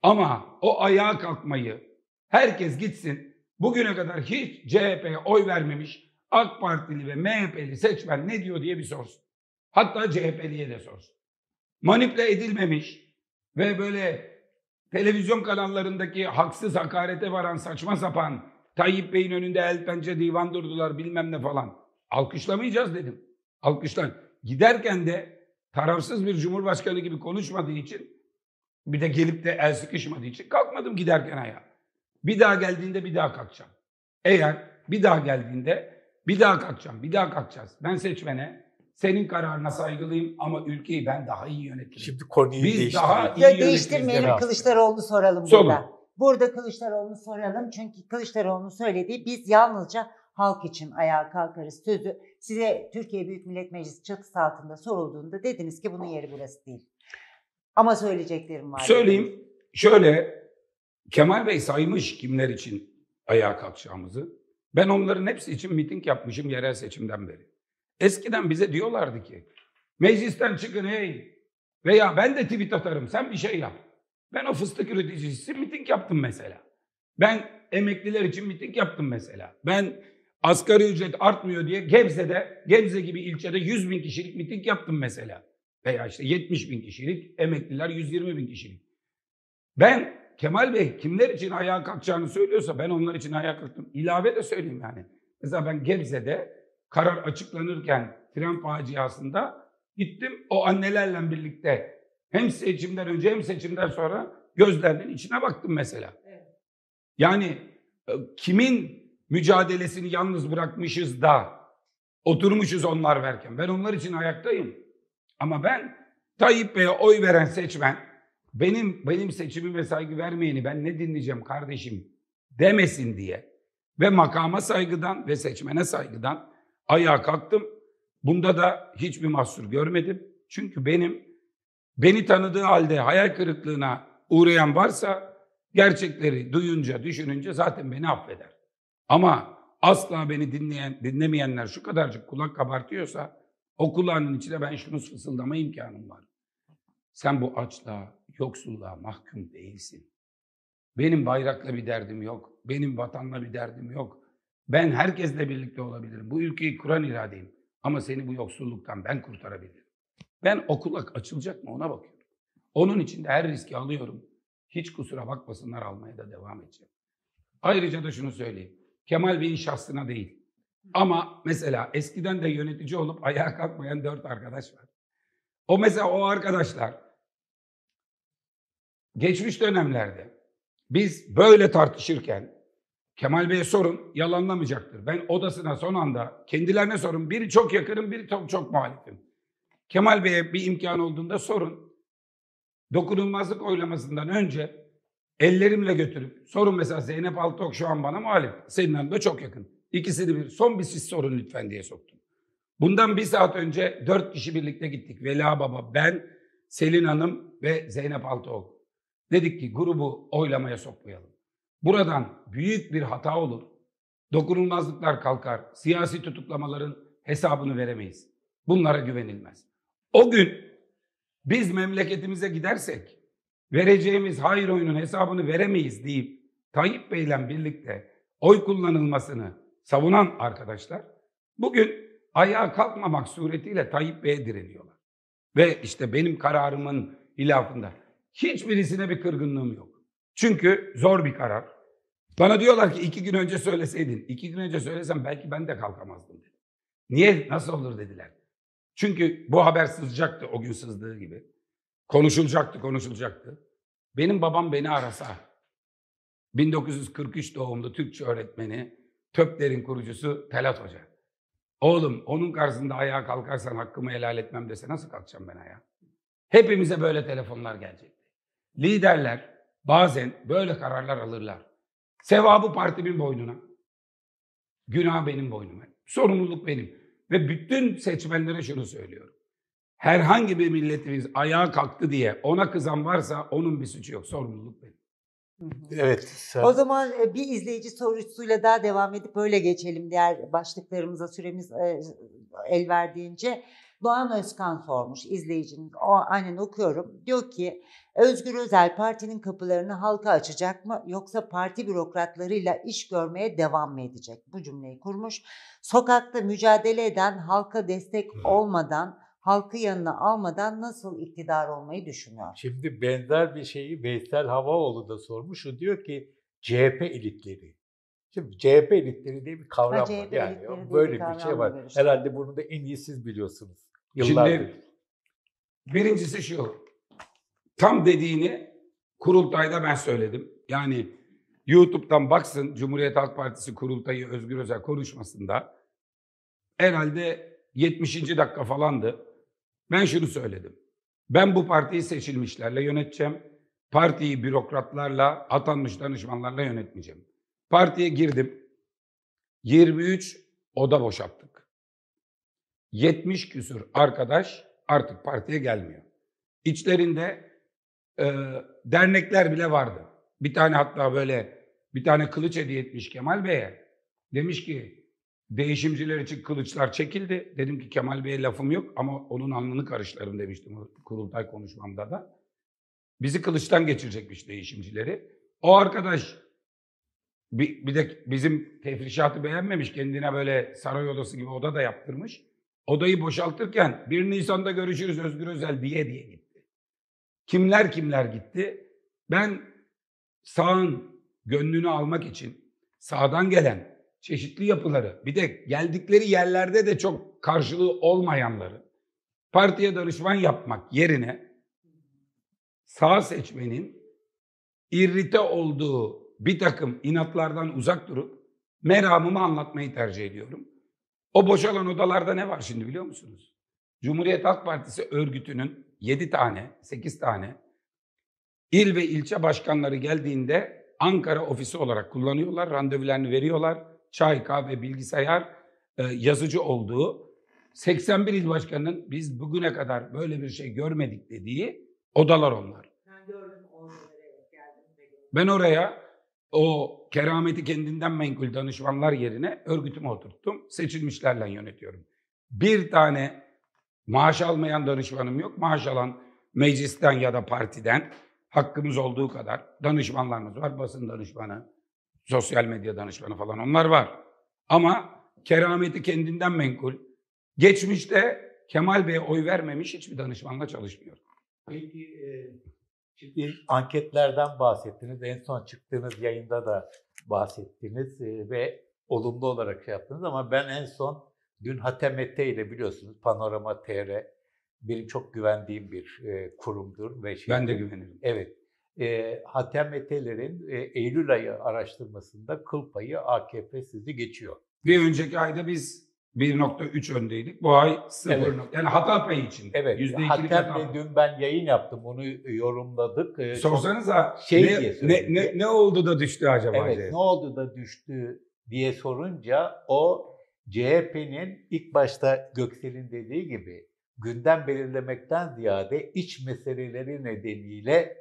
Ama o ayağa kalkmayı herkes gitsin. Bugüne kadar hiç CHP'ye oy vermemiş AK Partili ve MHP'li seçmen ne diyor diye bir sorsun. Hatta CHP'liye de sorsun. Manipüle edilmemiş ve böyle televizyon kanallarındaki haksız hakarete varan saçma sapan Tayyip Bey'in önünde el pençe divan durdular bilmem ne falan. Alkışlamayacağız dedim. Alkışlan. Giderken de tarafsız bir cumhurbaşkanı gibi konuşmadığı için bir de gelip de el sıkışmadığı için kalkmadım giderken ayağa. Bir daha geldiğinde bir daha kalkacağım. Eğer bir daha geldiğinde bir daha kalkacağım, bir daha kalkacağız. Ben seçmene senin kararına saygılıyım ama ülkeyi ben daha iyi yönetirim. Şimdi konuyu Biz değiştirelim. daha iyi Ya değiştirmeyelim demek. Kılıçdaroğlu'nu soralım Sorun. burada. Burada Kılıçdaroğlu'nu soralım çünkü Kılıçdaroğlu'nun söylediği biz yalnızca halk için ayağa kalkarız sözü size Türkiye Büyük Millet Meclisi çatısı altında sorulduğunda dediniz ki bunun yeri burası değil. Ama söyleyeceklerim var. Söyleyeyim. Şöyle Kemal Bey saymış kimler için ayağa kalkacağımızı. Ben onların hepsi için miting yapmışım yerel seçimden beri. Eskiden bize diyorlardı ki meclisten çıkın hey veya ben de tweet atarım sen bir şey yap. Ben o fıstık üreticisi miting yaptım mesela. Ben emekliler için miting yaptım mesela. Ben asgari ücret artmıyor diye Gebze'de, Gebze gibi ilçede 100 bin kişilik miting yaptım mesela. Veya işte 70 bin kişilik, emekliler 120 bin kişilik. Ben Kemal Bey kimler için ayağa kalkacağını söylüyorsa ben onlar için ayağa kalktım. İlave de söyleyeyim yani. Mesela ben Gebze'de karar açıklanırken tren faciasında gittim o annelerle birlikte hem seçimden önce hem seçimden sonra gözlerinin içine baktım mesela. Yani e, kimin mücadelesini yalnız bırakmışız da oturmuşuz onlar verken. Ben onlar için ayaktayım. Ama ben Tayyip Bey'e oy veren seçmen benim benim seçimime saygı vermeyeni ben ne dinleyeceğim kardeşim demesin diye ve makama saygıdan ve seçmene saygıdan ayağa kalktım. Bunda da hiçbir mahsur görmedim. Çünkü benim beni tanıdığı halde hayal kırıklığına uğrayan varsa gerçekleri duyunca, düşününce zaten beni affeder. Ama asla beni dinleyen, dinlemeyenler şu kadarcık kulak kabartıyorsa o kulağının içine ben şunu fısıldama imkanım var. Sen bu açlığa, yoksulluğa mahkum değilsin. Benim bayrakla bir derdim yok. Benim vatanla bir derdim yok. Ben herkesle birlikte olabilirim. Bu ülkeyi kuran iradeyim. Ama seni bu yoksulluktan ben kurtarabilirim. Ben o kulak açılacak mı ona bakıyorum. Onun için de her riski alıyorum. Hiç kusura bakmasınlar almaya da devam edeceğim. Ayrıca da şunu söyleyeyim. Kemal Bey'in şahsına değil. Ama mesela eskiden de yönetici olup ayağa kalkmayan dört arkadaş var. O mesela o arkadaşlar geçmiş dönemlerde biz böyle tartışırken Kemal Bey'e sorun yalanlamayacaktır. Ben odasına son anda kendilerine sorun. Biri çok yakınım, biri çok, çok muhalifim. Kemal Bey'e bir imkan olduğunda sorun. Dokunulmazlık oylamasından önce ellerimle götürüp sorun mesela Zeynep Altok şu an bana muhalif. Senin yanında çok yakın. İkisini bir son bir siz sorun lütfen diye soktum. Bundan bir saat önce dört kişi birlikte gittik. Vela Baba, ben, Selin Hanım ve Zeynep Altıok. Dedik ki grubu oylamaya sokmayalım. Buradan büyük bir hata olur. Dokunulmazlıklar kalkar. Siyasi tutuklamaların hesabını veremeyiz. Bunlara güvenilmez. O gün biz memleketimize gidersek vereceğimiz hayır oyunun hesabını veremeyiz deyip Tayyip Bey'le birlikte oy kullanılmasını savunan arkadaşlar bugün ayağa kalkmamak suretiyle Tayyip Bey'e direniyorlar. Ve işte benim kararımın hilafında hiçbirisine bir kırgınlığım yok. Çünkü zor bir karar. Bana diyorlar ki iki gün önce söyleseydin. İki gün önce söylesem belki ben de kalkamazdım dedi. Niye? Nasıl olur dediler. Çünkü bu haber sızacaktı o gün sızdığı gibi. Konuşulacaktı, konuşulacaktı. Benim babam beni arasa, 1943 doğumlu Türkçe öğretmeni, TÖP'lerin kurucusu Telat Hoca. Oğlum onun karşısında ayağa kalkarsan hakkımı helal etmem dese nasıl kalkacağım ben ayağa? Hepimize böyle telefonlar gelecekti. Liderler bazen böyle kararlar alırlar. Sevabı partimin boynuna. Günah benim boynuma. Sorumluluk benim. Ve bütün seçmenlere şunu söylüyorum. Herhangi bir milletimiz ayağa kalktı diye ona kızan varsa onun bir suçu yok. Sorumluluk benim. Evet. sen- O zaman e, bir izleyici sorusuyla daha devam edip öyle geçelim diğer başlıklarımıza süremiz e, el verdiğince. Doğan Özkan sormuş izleyicinin. O aynen okuyorum. Diyor ki Özgür Özel partinin kapılarını halka açacak mı yoksa parti bürokratlarıyla iş görmeye devam mı edecek? Bu cümleyi kurmuş. Sokakta mücadele eden halka destek olmadan, halkı yanına almadan nasıl iktidar olmayı düşünüyor? Şimdi benzer bir şeyi Veysel Havaoğlu da sormuş. O diyor ki CHP elitleri. Şimdi CHP elitleri diye bir kavram Ha, var. Yani bir böyle bir, kavram şey var, var. Herhalde bunu da en iyi siz biliyorsunuz. Yıllardır. Şimdi birincisi şu. Tam dediğini kurultayda ben söyledim. Yani YouTube'dan baksın Cumhuriyet Halk Partisi kurultayı Özgür Özel konuşmasında herhalde 70. dakika falandı. Ben şunu söyledim. Ben bu partiyi seçilmişlerle yöneteceğim. Partiyi bürokratlarla, atanmış danışmanlarla yönetmeyeceğim. Partiye girdim. 23 oda boşalttık. 70 küsür arkadaş artık partiye gelmiyor. İçlerinde e, dernekler bile vardı. Bir tane hatta böyle bir tane kılıç hediye etmiş Kemal Bey'e. Demiş ki değişimciler için kılıçlar çekildi. Dedim ki Kemal Bey'e lafım yok ama onun alnını karışlarım demiştim kurultay konuşmamda da. Bizi kılıçtan geçirecekmiş değişimcileri. O arkadaş bir, bir de bizim tefrişatı beğenmemiş. Kendine böyle saray odası gibi oda da yaptırmış. Odayı boşaltırken 1 Nisan'da görüşürüz Özgür Özel diye diye gitti. Kimler kimler gitti? Ben sağın gönlünü almak için sağdan gelen çeşitli yapıları bir de geldikleri yerlerde de çok karşılığı olmayanları partiye danışman yapmak yerine sağ seçmenin irrite olduğu bir takım inatlardan uzak durup meramımı anlatmayı tercih ediyorum. O boşalan odalarda ne var şimdi biliyor musunuz? Cumhuriyet Halk Partisi örgütünün 7 tane, 8 tane il ve ilçe başkanları geldiğinde Ankara ofisi olarak kullanıyorlar. Randevularını veriyorlar. Çay, kahve, bilgisayar, e, yazıcı olduğu 81 il başkanının biz bugüne kadar böyle bir şey görmedik dediği odalar onlar. Ben oraya o kerameti kendinden menkul danışmanlar yerine örgütümü oturttum. Seçilmişlerle yönetiyorum. Bir tane maaş almayan danışmanım yok. Maaş alan meclisten ya da partiden hakkımız olduğu kadar danışmanlarımız var. Basın danışmanı, sosyal medya danışmanı falan onlar var. Ama kerameti kendinden menkul. Geçmişte Kemal Bey'e oy vermemiş hiçbir danışmanla çalışmıyor. Peki e, şimdi anketlerden bahsettiniz. En son çıktığınız yayında da bahsettiniz e, ve olumlu olarak şey yaptınız ama ben en son dün Hatem Mete ile biliyorsunuz Panorama TR benim çok güvendiğim bir e, kurumdur ve şey. Ben de güvenirim. Evet. E, Hatem Mete'lerin e, Eylül ayı araştırmasında kıl payı AKP sizi geçiyor. Bir önceki ayda biz 1.3 öndeydik. Bu ay 0. Evet. Yani hata payı için. Evet. %2'lik Hatem hata Bey dün ben yayın yaptım. Onu yorumladık. E, Sorsanıza Şey ne, diye ne, söyledi. ne, ne oldu da düştü acaba? Evet, diye. ne oldu da düştü diye sorunca o CHP'nin ilk başta Göksel'in dediği gibi gündem belirlemekten ziyade iç meseleleri nedeniyle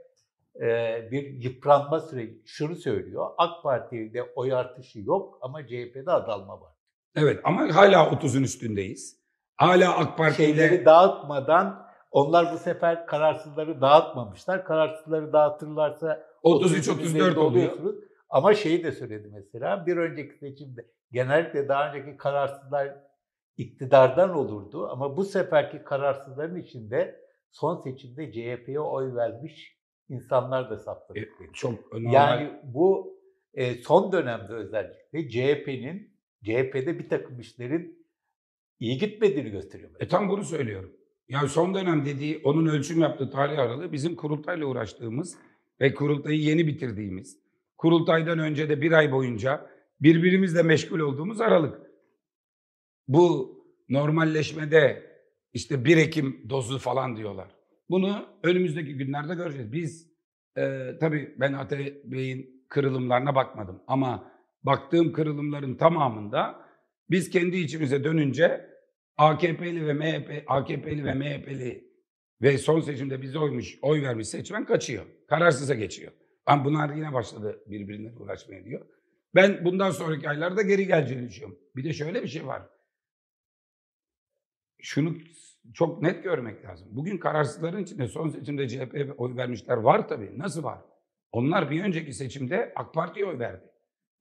e, bir yıpranma süreci. Şunu söylüyor, AK Parti'de oy artışı yok ama CHP'de azalma var. Evet ama hala 30'un üstündeyiz. Hala AK Parti Şeyleri ile dağıtmadan onlar bu sefer kararsızları dağıtmamışlar. Kararsızları dağıtırlarsa 33-34 üzerinde oluyor. Ama şeyi de söyledi mesela bir önceki seçimde genellikle daha önceki kararsızlar iktidardan olurdu ama bu seferki kararsızların içinde son seçimde CHP'ye oy vermiş insanlar da saptadık. E. Çok normal. Yani bu e, son dönemde özellikle CHP'nin CHP'de bir takım işlerin iyi gitmediğini gösteriyor. E tam bunu söylüyorum. Yani son dönem dediği, onun ölçüm yaptığı tarih aralığı bizim kurultayla uğraştığımız ve kurultayı yeni bitirdiğimiz, kurultaydan önce de bir ay boyunca birbirimizle meşgul olduğumuz aralık. Bu normalleşmede işte 1 Ekim dozu falan diyorlar. Bunu önümüzdeki günlerde göreceğiz. Biz e, tabii ben Ate Bey'in kırılımlarına bakmadım ama baktığım kırılımların tamamında biz kendi içimize dönünce AKP'li ve MHP, AKP'li ve MHP'li ve son seçimde bize oymuş, oy vermiş seçmen kaçıyor. Kararsıza geçiyor. Ama bunlar yine başladı birbirine uğraşmaya diyor. Ben bundan sonraki aylarda geri geleceğini düşünüyorum. Bir de şöyle bir şey var. Şunu çok net görmek lazım. Bugün kararsızların içinde son seçimde CHP'ye oy vermişler var tabii. Nasıl var? Onlar bir önceki seçimde AK Parti'ye oy verdi.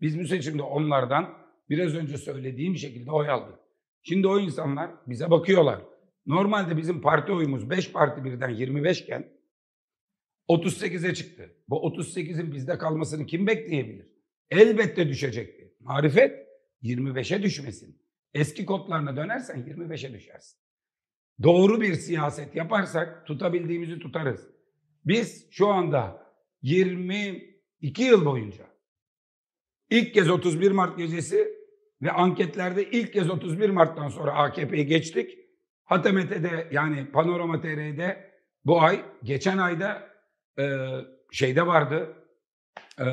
Biz bu seçimde onlardan biraz önce söylediğim şekilde oy aldık. Şimdi o insanlar bize bakıyorlar. Normalde bizim parti oyumuz 5 parti birden 25 iken 38'e çıktı. Bu 38'in bizde kalmasını kim bekleyebilir? Elbette düşecekti. Marifet 25'e düşmesin. Eski kodlarına dönersen 25'e düşersin. Doğru bir siyaset yaparsak tutabildiğimizi tutarız. Biz şu anda 22 yıl boyunca ilk kez 31 Mart gecesi ve anketlerde ilk kez 31 Mart'tan sonra AKP'yi geçtik. HTMT'de yani Panorama TR'de bu ay, geçen ayda e, şeyde vardı, e,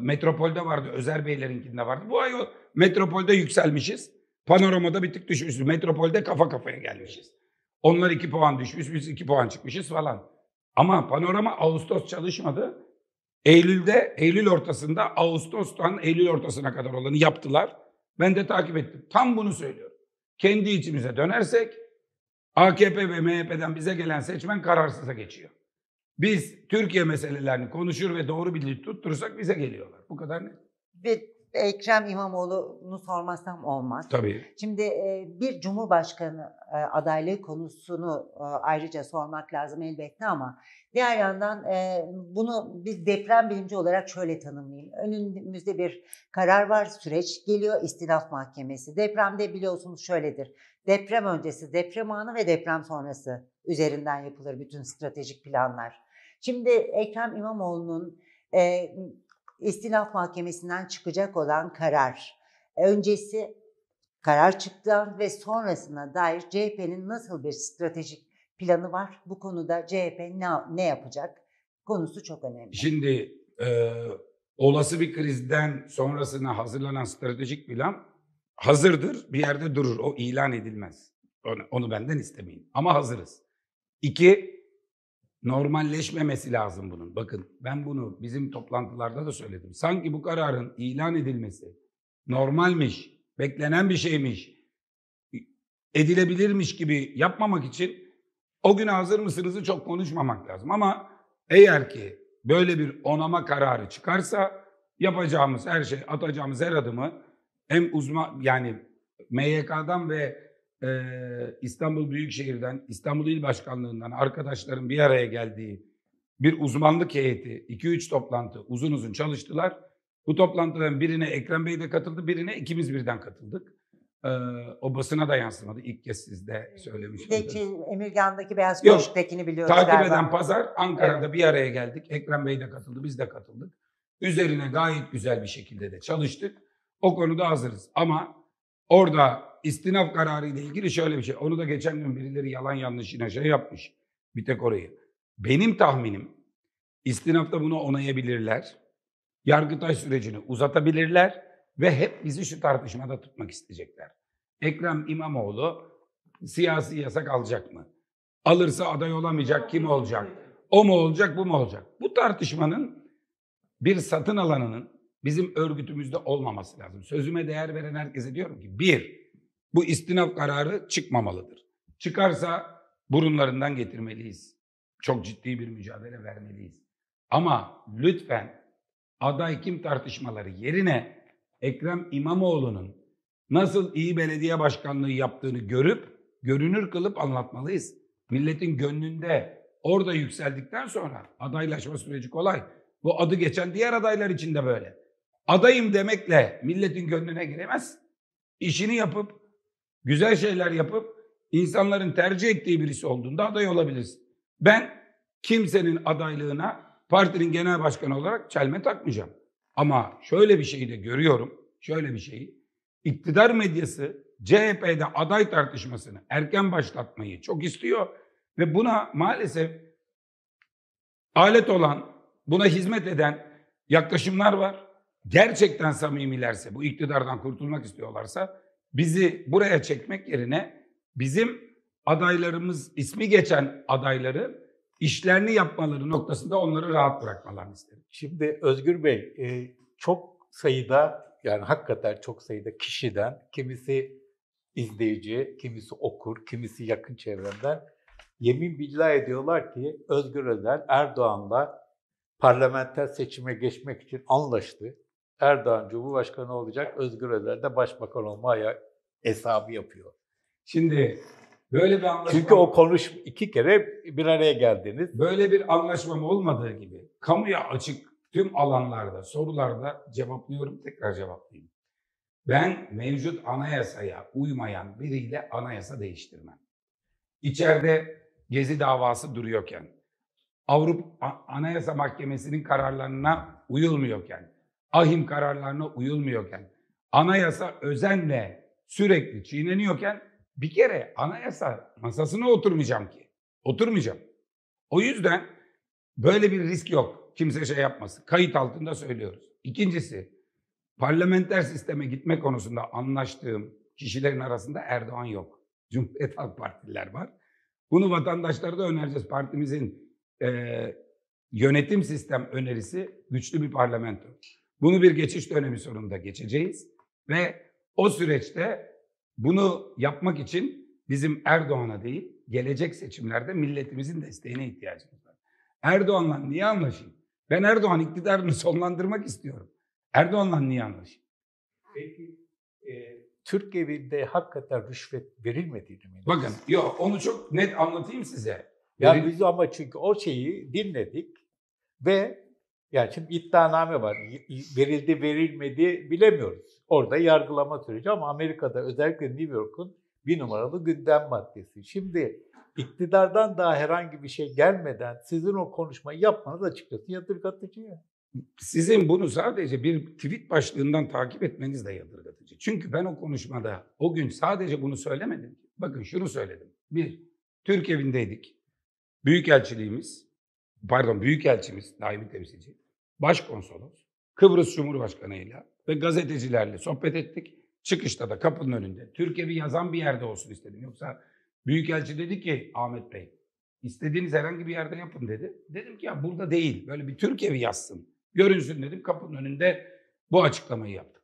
Metropol'de vardı, Özer Beylerinkinde vardı. Bu ay o Metropol'de yükselmişiz. Panoramada bir tık düşmüşüz. Metropol'de kafa kafaya gelmişiz. Onlar 2 puan düşmüş, biz 2 puan çıkmışız falan. Ama panorama Ağustos çalışmadı. Eylül'de, Eylül ortasında Ağustos'tan Eylül ortasına kadar olanı yaptılar. Ben de takip ettim. Tam bunu söylüyorum. Kendi içimize dönersek AKP ve MHP'den bize gelen seçmen kararsıza geçiyor. Biz Türkiye meselelerini konuşur ve doğru bilgi tutturursak bize geliyorlar. Bu kadar net. Ve Ekrem İmamoğlu'nu sormazsam olmaz. Tabii. Şimdi e, bir cumhurbaşkanı e, adaylığı konusunu e, ayrıca sormak lazım elbette ama diğer yandan bunu biz deprem bilimci olarak şöyle tanımlayayım. Önümüzde bir karar var, süreç geliyor, istinaf mahkemesi. Depremde biliyorsunuz şöyledir. Deprem öncesi, deprem anı ve deprem sonrası üzerinden yapılır bütün stratejik planlar. Şimdi Ekrem İmamoğlu'nun e, istinaf mahkemesinden çıkacak olan karar öncesi karar çıktığı ve sonrasına dair CHP'nin nasıl bir stratejik planı var? Bu konuda CHP ne, ne yapacak? Konusu çok önemli. Şimdi e, olası bir krizden sonrasına hazırlanan stratejik plan hazırdır, bir yerde durur. O ilan edilmez. Onu, onu benden istemeyin. Ama hazırız. İki, normalleşmemesi lazım bunun. Bakın ben bunu bizim toplantılarda da söyledim. Sanki bu kararın ilan edilmesi normalmiş, beklenen bir şeymiş, edilebilirmiş gibi yapmamak için o gün hazır mısınızı çok konuşmamak lazım. Ama eğer ki böyle bir onama kararı çıkarsa yapacağımız her şey, atacağımız her adımı hem uzman yani MYK'dan ve e, İstanbul Büyükşehir'den, İstanbul İl Başkanlığı'ndan arkadaşların bir araya geldiği bir uzmanlık heyeti, 2-3 toplantı uzun uzun çalıştılar. Bu toplantıların birine Ekrem Bey de katıldı, birine ikimiz birden katıldık. Ee, o basına da yansımadı. İlk kez siz de söylemiştiniz. Peki Emirgan'daki Beyaz Köşk'tekini biliyoruz Takip galiba. eden pazar Ankara'da bir araya geldik. Ekrem Bey de katıldı, biz de katıldık. Üzerine gayet güzel bir şekilde de çalıştık. O konuda hazırız. Ama orada istinaf kararı ile ilgili şöyle bir şey. Onu da geçen gün birileri yalan yanlış yine şey yapmış. Bir tek orayı. Benim tahminim istinafta bunu onayabilirler. Yargıtay sürecini uzatabilirler ve hep bizi şu tartışmada tutmak isteyecekler. Ekrem İmamoğlu siyasi yasak alacak mı? Alırsa aday olamayacak kim olacak? O mu olacak bu mu olacak? Bu tartışmanın bir satın alanının bizim örgütümüzde olmaması lazım. Sözüme değer veren herkese diyorum ki bir, bu istinaf kararı çıkmamalıdır. Çıkarsa burunlarından getirmeliyiz. Çok ciddi bir mücadele vermeliyiz. Ama lütfen aday kim tartışmaları yerine Ekrem İmamoğlu'nun nasıl iyi belediye başkanlığı yaptığını görüp görünür kılıp anlatmalıyız. Milletin gönlünde orada yükseldikten sonra adaylaşma süreci kolay. Bu adı geçen diğer adaylar için de böyle. Adayım demekle milletin gönlüne giremez. İşini yapıp, güzel şeyler yapıp, insanların tercih ettiği birisi olduğunda aday olabilirsin. Ben kimsenin adaylığına partinin genel başkanı olarak çelme takmayacağım. Ama şöyle bir şeyi de görüyorum, şöyle bir şeyi. İktidar medyası CHP'de aday tartışmasını erken başlatmayı çok istiyor ve buna maalesef alet olan, buna hizmet eden yaklaşımlar var. gerçekten samimilerse, bu iktidardan kurtulmak istiyorlarsa bizi buraya çekmek yerine bizim adaylarımız, ismi geçen adayları işlerini yapmaları noktasında onları rahat bırakmalarını isterim. Şimdi Özgür Bey, e, çok sayıda yani hakikaten çok sayıda kişiden kimisi izleyici, kimisi okur, kimisi yakın çevremden yemin billah ediyorlar ki Özgür Özel Erdoğan'la parlamenter seçime geçmek için anlaştı. Erdoğan Cumhurbaşkanı olacak, Özgür Özel de başbakan olmaya hesabı yapıyor. Şimdi böyle bir anlaşma Çünkü o konuş iki kere bir araya geldiniz. böyle bir anlaşmam olmadığı gibi kamuya açık tüm alanlarda, sorularda cevaplıyorum, tekrar cevaplayayım. Ben mevcut anayasaya uymayan biriyle anayasa değiştirmem. İçeride Gezi davası duruyorken, Avrupa Anayasa Mahkemesi'nin kararlarına uyulmuyorken, ahim kararlarına uyulmuyorken, anayasa özenle sürekli çiğneniyorken bir kere anayasa masasına oturmayacağım ki. Oturmayacağım. O yüzden böyle bir risk yok. Kimse şey yapmasın. Kayıt altında söylüyoruz. İkincisi, parlamenter sisteme gitme konusunda anlaştığım kişilerin arasında Erdoğan yok. Cumhuriyet Halk Partililer var. Bunu vatandaşlara da önereceğiz. Partimizin e, yönetim sistem önerisi güçlü bir parlamento. Bunu bir geçiş dönemi sonunda geçeceğiz ve o süreçte bunu yapmak için bizim Erdoğan'a değil, gelecek seçimlerde milletimizin desteğine ihtiyacımız var. Erdoğan'la niye anlaşayım? Ben Erdoğan iktidarını sonlandırmak istiyorum. Erdoğan'la niye anlaşayım? Peki e, Türk evinde hakikaten rüşvet verilmediğini mi? Bakın, yok onu çok net anlatayım size. Ya Veril- biz ama çünkü o şeyi dinledik ve yani şimdi iddianame var. Verildi verilmedi bilemiyoruz. Orada yargılama süreci ama Amerika'da özellikle New York'un bir numaralı gündem maddesi. Şimdi iktidardan daha herhangi bir şey gelmeden sizin o konuşmayı yapmanız açıkçası yadırgatıcı ya. Sizin bunu sadece bir tweet başlığından takip etmeniz de yadırgatıcı. Çünkü ben o konuşmada o gün sadece bunu söylemedim. Bakın şunu söyledim. Bir, Türk evindeydik. Büyükelçiliğimiz, pardon Büyükelçimiz, daimi temsilci, başkonsolos, Kıbrıs Cumhurbaşkanı ile ve gazetecilerle sohbet ettik. Çıkışta da kapının önünde. Türk evi yazan bir yerde olsun istedim. Yoksa Büyükelçi dedi ki Ahmet Bey, istediğiniz herhangi bir yerde yapın dedi. Dedim ki ya burada değil, böyle bir Türk evi yazsın. Görünsün dedim. Kapının önünde bu açıklamayı yaptık.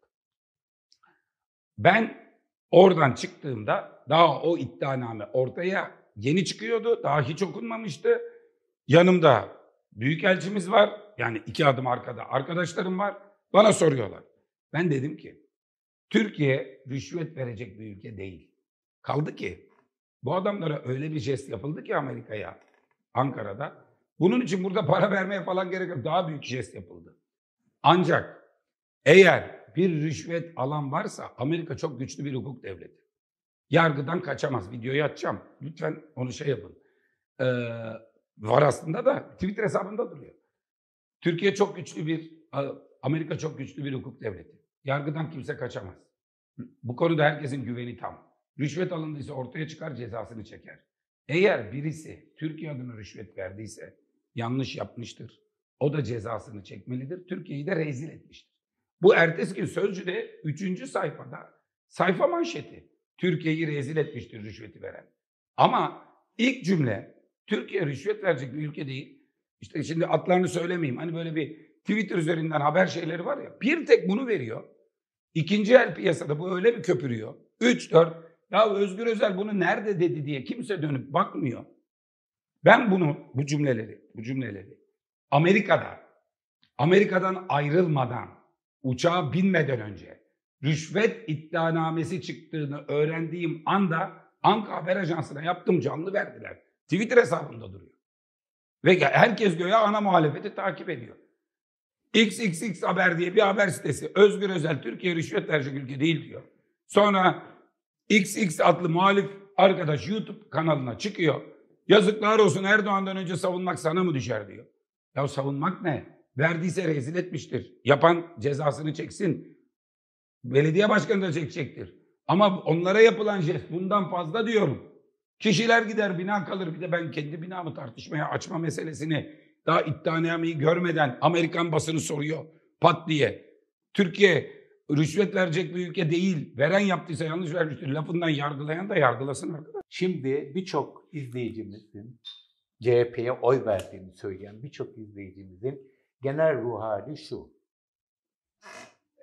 Ben oradan çıktığımda daha o iddianame ortaya yeni çıkıyordu. Daha hiç okunmamıştı. Yanımda büyükelçimiz var. Yani iki adım arkada arkadaşlarım var. Bana soruyorlar. Ben dedim ki Türkiye rüşvet verecek bir ülke değil. Kaldı ki bu adamlara öyle bir jest yapıldı ki Amerika'ya, Ankara'da. Bunun için burada para vermeye falan gerek yok. Daha büyük jest yapıldı. Ancak eğer bir rüşvet alan varsa Amerika çok güçlü bir hukuk devleti. Yargıdan kaçamaz. Videoyu açacağım. Lütfen onu şey yapın. Ee, var aslında da Twitter hesabında duruyor. Türkiye çok güçlü bir, Amerika çok güçlü bir hukuk devleti. Yargıdan kimse kaçamaz. Bu konuda herkesin güveni tam. Rüşvet alındıysa ortaya çıkar cezasını çeker. Eğer birisi Türkiye adına rüşvet verdiyse yanlış yapmıştır. O da cezasını çekmelidir. Türkiye'yi de rezil etmiştir. Bu ertesi gün Sözcü'de 3. sayfada sayfa manşeti. Türkiye'yi rezil etmiştir rüşveti veren. Ama ilk cümle Türkiye rüşvet verecek bir ülke değil. İşte şimdi adlarını söylemeyeyim. Hani böyle bir Twitter üzerinden haber şeyleri var ya. Bir tek bunu veriyor. İkinci el piyasada bu öyle bir köpürüyor. 3 4 ya Özgür Özel bunu nerede dedi diye kimse dönüp bakmıyor. Ben bunu bu cümleleri, bu cümleleri Amerika'da Amerika'dan ayrılmadan uçağa binmeden önce rüşvet iddianamesi çıktığını öğrendiğim anda Anka Haber Ajansı'na yaptığım canlı verdiler. Twitter hesabımda duruyor. Ve herkes göğe ana muhalefeti takip ediyor. XXX Haber diye bir haber sitesi Özgür Özel Türkiye rüşvet verecek ülke değil diyor. Sonra XX adlı muhalif arkadaş YouTube kanalına çıkıyor. Yazıklar olsun Erdoğan'dan önce savunmak sana mı düşer diyor. Ya savunmak ne? Verdiyse rezil etmiştir. Yapan cezasını çeksin. Belediye başkanı da çekecektir. Ama onlara yapılan jest bundan fazla diyorum. Kişiler gider bina kalır. Bir de ben kendi binamı tartışmaya açma meselesini daha iddianameyi görmeden Amerikan basını soruyor pat diye. Türkiye rüşvet verecek bir ülke değil. Veren yaptıysa yanlış vermiştir. Lafından yargılayan da yargılasın arkadaş. Şimdi birçok izleyicimizin CHP'ye oy verdiğini söyleyen birçok izleyicimizin genel ruh hali şu.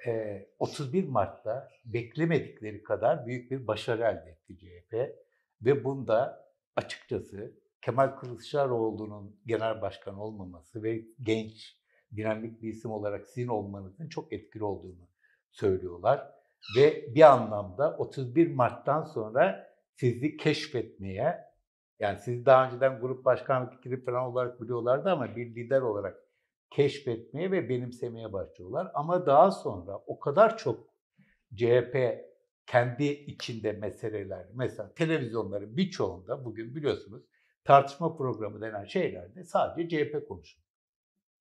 Ee, 31 Mart'ta beklemedikleri kadar büyük bir başarı elde etti CHP ve bunda açıkçası Kemal Kılıçdaroğlu'nun genel başkan olmaması ve genç, dinamik bir isim olarak sizin olmanızın çok etkili olduğunu söylüyorlar. Ve bir anlamda 31 Mart'tan sonra sizi keşfetmeye, yani sizi daha önceden grup başkan fikri falan olarak biliyorlardı ama bir lider olarak keşfetmeye ve benimsemeye başlıyorlar. Ama daha sonra o kadar çok CHP kendi içinde meseleler, mesela televizyonların birçoğunda bugün biliyorsunuz tartışma programı denen şeylerde sadece CHP konuşuyor.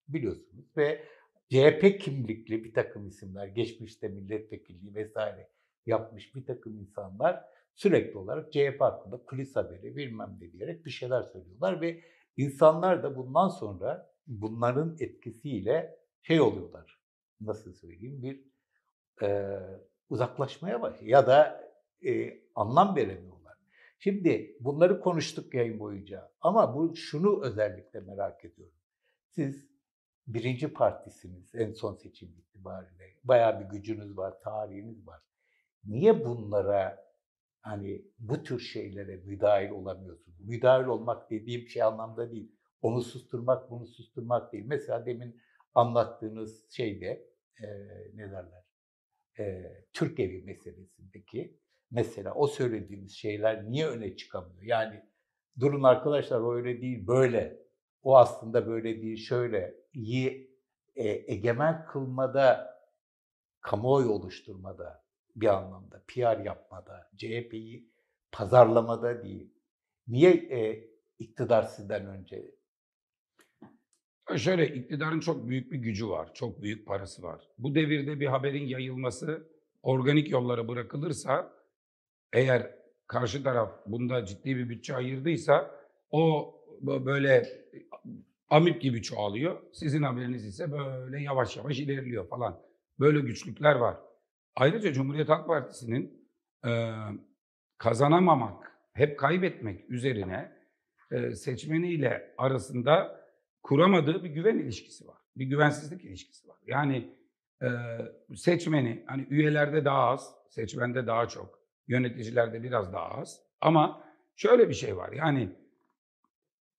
Biliyorsunuz ve CHP kimlikli bir takım isimler, geçmişte milletvekilliği vesaire yapmış bir takım insanlar sürekli olarak CHP hakkında kulis haberi bilmem ne diyerek bir şeyler söylüyorlar ve insanlar da bundan sonra bunların etkisiyle şey oluyorlar. Nasıl söyleyeyim? Bir e, uzaklaşmaya başlıyor ya da e, anlam veremiyorlar. Şimdi bunları konuştuk yayın boyunca ama bu şunu özellikle merak ediyorum. Siz birinci partisiniz en son seçim itibariyle. Bayağı bir gücünüz var, tarihiniz var. Niye bunlara hani bu tür şeylere müdahil olamıyorsunuz? Müdahil olmak dediğim şey anlamda değil. Onu susturmak, bunu susturmak değil. Mesela demin anlattığınız şeyde e, ne derler? E, Türk evi meselesindeki mesela o söylediğimiz şeyler niye öne çıkamıyor? Yani durun arkadaşlar o öyle değil, böyle. O aslında böyle değil, şöyle. iyi e, egemen kılmada, kamuoyu oluşturmada bir anlamda, PR yapmada, CHP'yi pazarlamada değil. Niye e, iktidar sizden önce Şöyle iktidarın çok büyük bir gücü var, çok büyük parası var. Bu devirde bir haberin yayılması organik yollara bırakılırsa eğer karşı taraf bunda ciddi bir bütçe ayırdıysa o böyle amip gibi çoğalıyor. Sizin haberiniz ise böyle yavaş yavaş ilerliyor falan. Böyle güçlükler var. Ayrıca Cumhuriyet Halk Partisi'nin e, kazanamamak, hep kaybetmek üzerine e, seçmeniyle arasında kuramadığı bir güven ilişkisi var. Bir güvensizlik ilişkisi var. Yani e, seçmeni, hani üyelerde daha az, seçmende daha çok, yöneticilerde biraz daha az. Ama şöyle bir şey var. Yani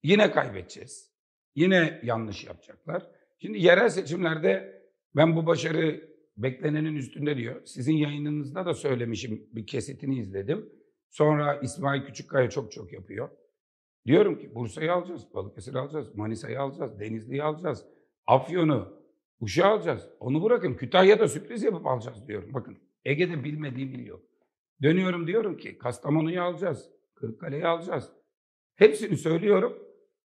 yine kaybedeceğiz. Yine yanlış yapacaklar. Şimdi yerel seçimlerde ben bu başarı beklenenin üstünde diyor. Sizin yayınınızda da söylemişim bir kesitini izledim. Sonra İsmail Küçükkaya çok çok yapıyor. Diyorum ki Bursa'yı alacağız, Balıkesir'i alacağız, Manisa'yı alacağız, Denizli'yi alacağız, Afyon'u, Uşak'ı alacağız. Onu bırakın Kütahya'da sürpriz yapıp alacağız diyorum. Bakın Ege'de bilmediğim il yok. Dönüyorum diyorum ki Kastamonu'yu alacağız, Kırıkkale'yi alacağız. Hepsini söylüyorum.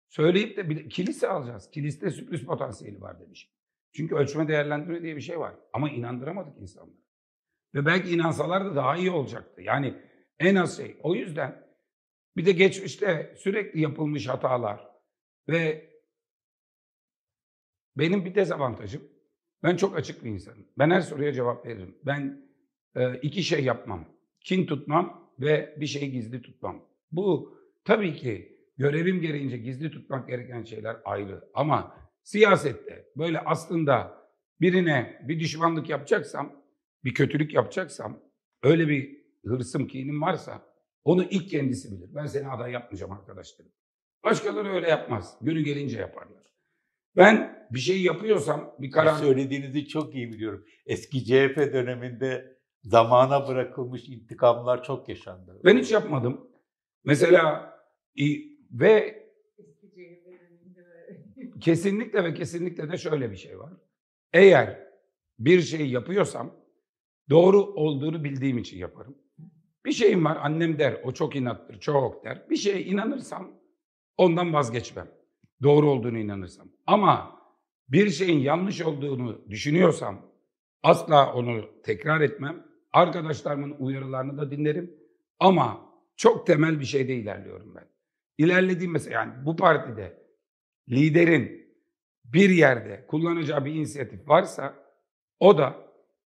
Söyleyip de kilise alacağız. Kiliste sürpriz potansiyeli var demiş. Çünkü ölçme değerlendirme diye bir şey var. Ama inandıramadık insanları. Ve belki inansalar da daha iyi olacaktı. Yani en az şey. O yüzden bir de geçmişte sürekli yapılmış hatalar ve benim bir dezavantajım. Ben çok açık bir insanım. Ben her soruya cevap veririm. Ben e, iki şey yapmam. Kin tutmam ve bir şeyi gizli tutmam. Bu tabii ki görevim gereğince gizli tutmak gereken şeyler ayrı. Ama siyasette böyle aslında birine bir düşmanlık yapacaksam, bir kötülük yapacaksam, öyle bir hırsım, kinim varsa onu ilk kendisi bilir. Ben seni aday yapmayacağım arkadaşlarım. Başkaları öyle yapmaz. Günü gelince yaparlar. Ben bir şey yapıyorsam bir karar... Söylediğinizi çok iyi biliyorum. Eski CHP döneminde zamana bırakılmış intikamlar çok yaşandı. Ben hiç yapmadım. Mesela ve kesinlikle ve kesinlikle de şöyle bir şey var. Eğer bir şey yapıyorsam doğru olduğunu bildiğim için yaparım. Bir şeyim var annem der o çok inattır çok der. Bir şeye inanırsam ondan vazgeçmem. Doğru olduğunu inanırsam. Ama bir şeyin yanlış olduğunu düşünüyorsam asla onu tekrar etmem. Arkadaşlarımın uyarılarını da dinlerim. Ama çok temel bir şeyde ilerliyorum ben. İlerlediğim mesela yani bu partide liderin bir yerde kullanacağı bir inisiyatif varsa o da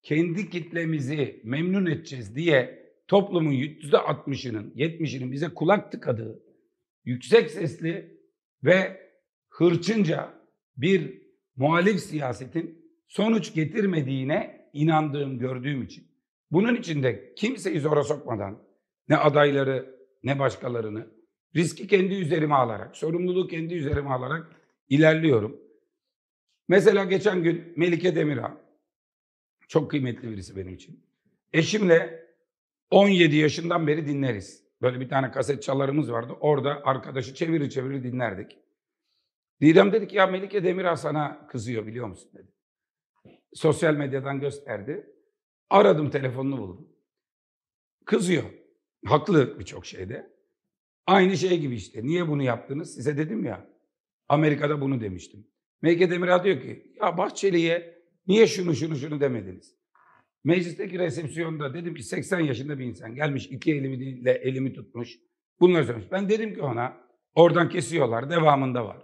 kendi kitlemizi memnun edeceğiz diye toplumun yüzde 60'ının, 70'inin bize kulak tıkadığı yüksek sesli ve hırçınca bir muhalif siyasetin sonuç getirmediğine inandığım, gördüğüm için. Bunun için de kimseyi zora sokmadan ne adayları ne başkalarını riski kendi üzerime alarak, sorumluluğu kendi üzerime alarak ilerliyorum. Mesela geçen gün Melike Demirağ, çok kıymetli birisi benim için. Eşimle 17 yaşından beri dinleriz. Böyle bir tane kaset çalarımız vardı. Orada arkadaşı çeviri çeviri dinlerdik. Didem dedi ki ya Melike Demirağ sana kızıyor biliyor musun dedi. Sosyal medyadan gösterdi. Aradım telefonunu buldum. Kızıyor. Haklı birçok şeyde. Aynı şey gibi işte. Niye bunu yaptınız? Size dedim ya. Amerika'da bunu demiştim. Melike Demirağ diyor ki ya Bahçeli'ye niye şunu şunu şunu demediniz? Meclisteki resepsiyonda dedim ki 80 yaşında bir insan gelmiş iki elimiyle elimi tutmuş. Bunları söylemiş. Ben dedim ki ona oradan kesiyorlar devamında var.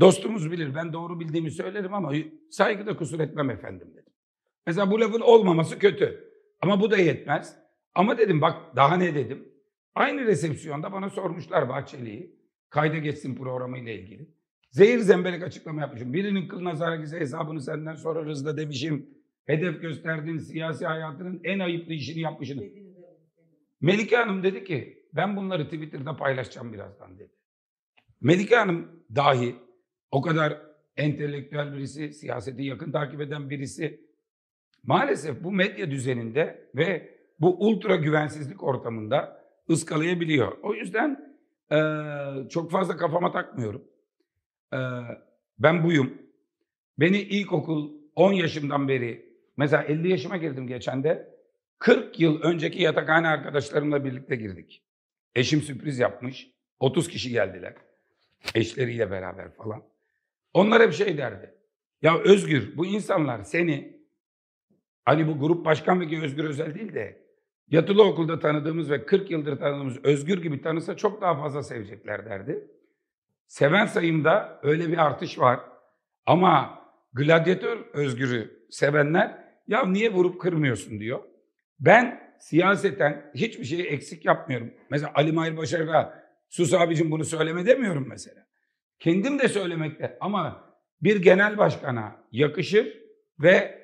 Dostumuz bilir ben doğru bildiğimi söylerim ama saygıda kusur etmem efendim dedim. Mesela bu lafın olmaması kötü. Ama bu da yetmez. Ama dedim bak daha ne dedim. Aynı resepsiyonda bana sormuşlar Bahçeli'yi. Kayda geçsin programıyla ilgili. Zehir zemberek açıklama yapmışım. Birinin kılına zarar hesabını senden sorarız da demişim. Hedef gösterdiğin siyasi hayatının en ayıplı işini yapmışsın. Melike Hanım dedi ki ben bunları Twitter'da paylaşacağım birazdan dedi. Melike Hanım dahi o kadar entelektüel birisi, siyaseti yakın takip eden birisi maalesef bu medya düzeninde ve bu ultra güvensizlik ortamında ıskalayabiliyor. O yüzden e, çok fazla kafama takmıyorum. E, ben buyum. Beni ilkokul 10 yaşımdan beri, mesela 50 yaşıma girdim geçen de, 40 yıl önceki yatakhane arkadaşlarımla birlikte girdik. Eşim sürpriz yapmış. 30 kişi geldiler. Eşleriyle beraber falan. Onlar hep şey derdi. Ya Özgür bu insanlar seni hani bu grup başkan vekili Özgür Özel değil de yatılı okulda tanıdığımız ve 40 yıldır tanıdığımız Özgür gibi tanısa çok daha fazla sevecekler derdi. Seven sayımda öyle bir artış var. Ama gladyatör Özgür'ü sevenler ya niye vurup kırmıyorsun diyor. Ben siyaseten hiçbir şeyi eksik yapmıyorum. Mesela Ali Mahir Başarı'na sus abicim bunu söyleme demiyorum mesela. Kendim de söylemekte ama bir genel başkana yakışır ve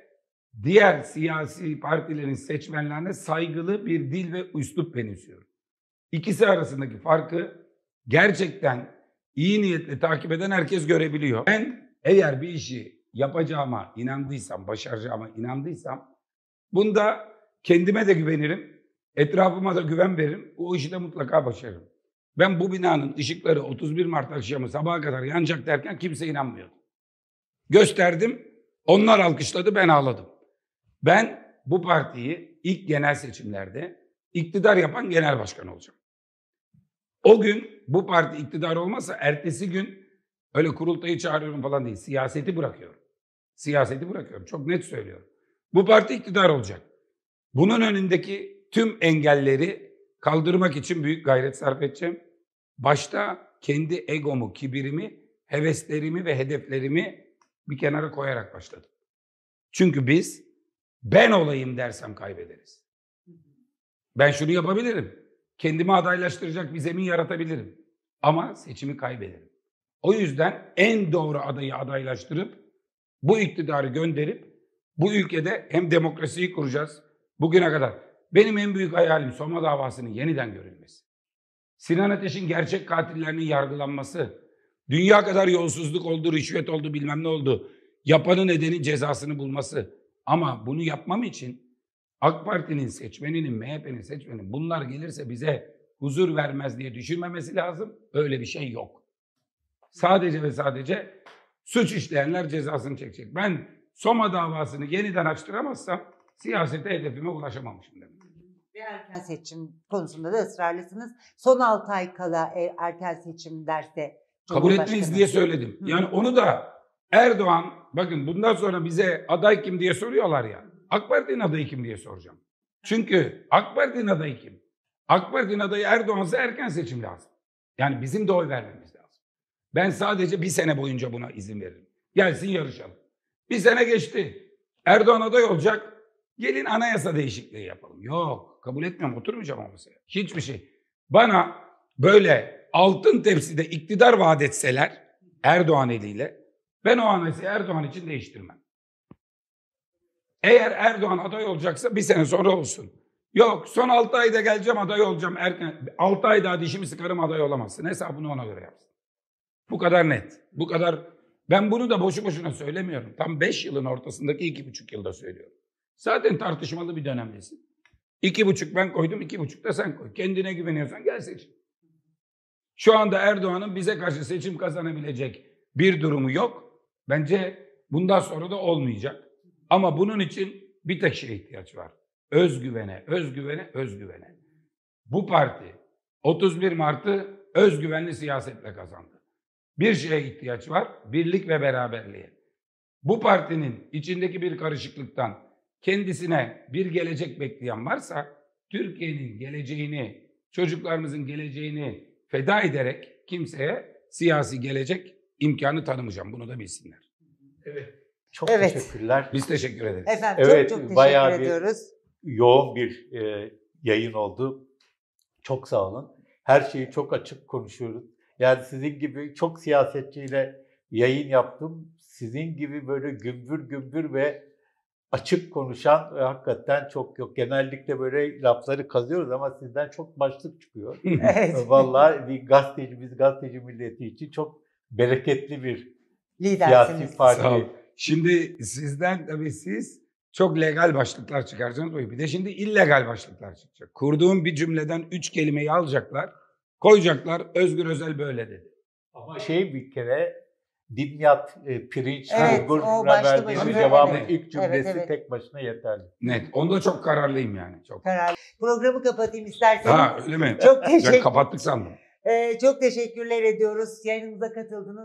diğer siyasi partilerin seçmenlerine saygılı bir dil ve üslup benimsiyorum. İkisi arasındaki farkı gerçekten iyi niyetle takip eden herkes görebiliyor. Ben eğer bir işi yapacağıma inandıysam, başaracağıma inandıysam bunda kendime de güvenirim, etrafıma da güven veririm. O işi de mutlaka başarırım. Ben bu binanın ışıkları 31 Mart akşamı sabaha kadar yanacak derken kimse inanmıyordu. Gösterdim, onlar alkışladı, ben ağladım. Ben bu partiyi ilk genel seçimlerde iktidar yapan genel başkan olacağım. O gün bu parti iktidar olmazsa ertesi gün öyle kurultayı çağırıyorum falan değil. Siyaseti bırakıyorum. Siyaseti bırakıyorum. Çok net söylüyorum. Bu parti iktidar olacak. Bunun önündeki tüm engelleri kaldırmak için büyük gayret sarf edeceğim. Başta kendi egomu, kibirimi, heveslerimi ve hedeflerimi bir kenara koyarak başladım. Çünkü biz ben olayım dersem kaybederiz. Ben şunu yapabilirim. Kendimi adaylaştıracak bir zemin yaratabilirim. Ama seçimi kaybederim. O yüzden en doğru adayı adaylaştırıp bu iktidarı gönderip bu ülkede hem demokrasiyi kuracağız bugüne kadar. Benim en büyük hayalim Soma davasının yeniden görülmesi. Sinan Ateş'in gerçek katillerinin yargılanması, dünya kadar yolsuzluk oldu, rüşvet oldu, bilmem ne oldu. Yapanın nedeni cezasını bulması. Ama bunu yapmam için AK Parti'nin seçmeninin, MHP'nin seçmeninin bunlar gelirse bize huzur vermez diye düşünmemesi lazım. Öyle bir şey yok. Sadece ve sadece suç işleyenler cezasını çekecek. Ben Soma davasını yeniden açtıramazsam siyasete hedefime ulaşamamışım demek. Ve erken seçim konusunda da ısrarlısınız. Son 6 ay kala e, erken seçim derse Kabul etmeyiz diye söyledim. Yani onu da Erdoğan bakın bundan sonra bize aday kim diye soruyorlar ya. AK Parti'nin adayı kim diye soracağım. Çünkü AK Parti'nin adayı kim? AK Parti'nin adayı Erdoğan'sa erken seçim lazım. Yani bizim de oy vermemiz lazım. Ben sadece bir sene boyunca buna izin veririm. Gelsin yarışalım. Bir sene geçti. Erdoğan aday olacak. Gelin anayasa değişikliği yapalım. Yok kabul etmiyorum oturmayacağım o masaya. Hiçbir şey. Bana böyle altın tepside iktidar vaat etseler Erdoğan eliyle ben o anayasayı Erdoğan için değiştirmem. Eğer Erdoğan aday olacaksa bir sene sonra olsun. Yok son 6 ayda geleceğim aday olacağım. Erken, 6 ay daha dişimi sıkarım aday olamazsın. Hesabını ona göre yapsın. Bu kadar net. Bu kadar. Ben bunu da boşu boşuna söylemiyorum. Tam 5 yılın ortasındaki 2,5 yılda söylüyorum. Zaten tartışmalı bir dönemdesin. 2,5 ben koydum, 2,5 da sen koy. Kendine güveniyorsan gel seçim. Şu anda Erdoğan'ın bize karşı seçim kazanabilecek bir durumu yok. Bence bundan sonra da olmayacak. Ama bunun için bir tek şeye ihtiyaç var. Özgüvene, özgüvene, özgüvene. Bu parti 31 Mart'ı özgüvenli siyasetle kazandı. Bir şeye ihtiyaç var, birlik ve beraberliğe. Bu partinin içindeki bir karışıklıktan kendisine bir gelecek bekleyen varsa Türkiye'nin geleceğini, çocuklarımızın geleceğini feda ederek kimseye siyasi gelecek imkanı tanımayacağım. Bunu da bilsinler. Evet. Çok Evet. teşekkürler. Biz teşekkür ederiz. Efendim Evet, çok çok teşekkür bayağı bir- ediyoruz. Yoğun bir e, yayın oldu. Çok sağ olun. Her şeyi çok açık konuşuyoruz. Yani sizin gibi çok siyasetçiyle yayın yaptım. Sizin gibi böyle gümbür gümbür ve açık konuşan e, hakikaten çok yok. Genellikle böyle lafları kazıyoruz ama sizden çok başlık çıkıyor. Evet. Vallahi bir gazeteci, biz gazeteci milleti için çok bereketli bir Lidersiniz. siyasi parti. Şimdi sizden tabii siz çok legal başlıklar çıkaracaksınız. Bir de şimdi illegal başlıklar çıkacak. Kurduğum bir cümleden üç kelimeyi alacaklar, koyacaklar. Özgür Özel böyle dedi. Ama şey bir kere Dimyat e, pirinç Evet, başlı verdiğimiz başına, cevabın evet. ilk cümlesi Evet, evet. tek başına yeterli. Net. Onda çok kararlıyım yani. Çok. Karar. Programı kapatayım isterseniz. Ha öyle mi? Çok Ben teşekkür, kapattık sandım. Ee, çok teşekkürler ediyoruz. Yayınımıza katıldınız.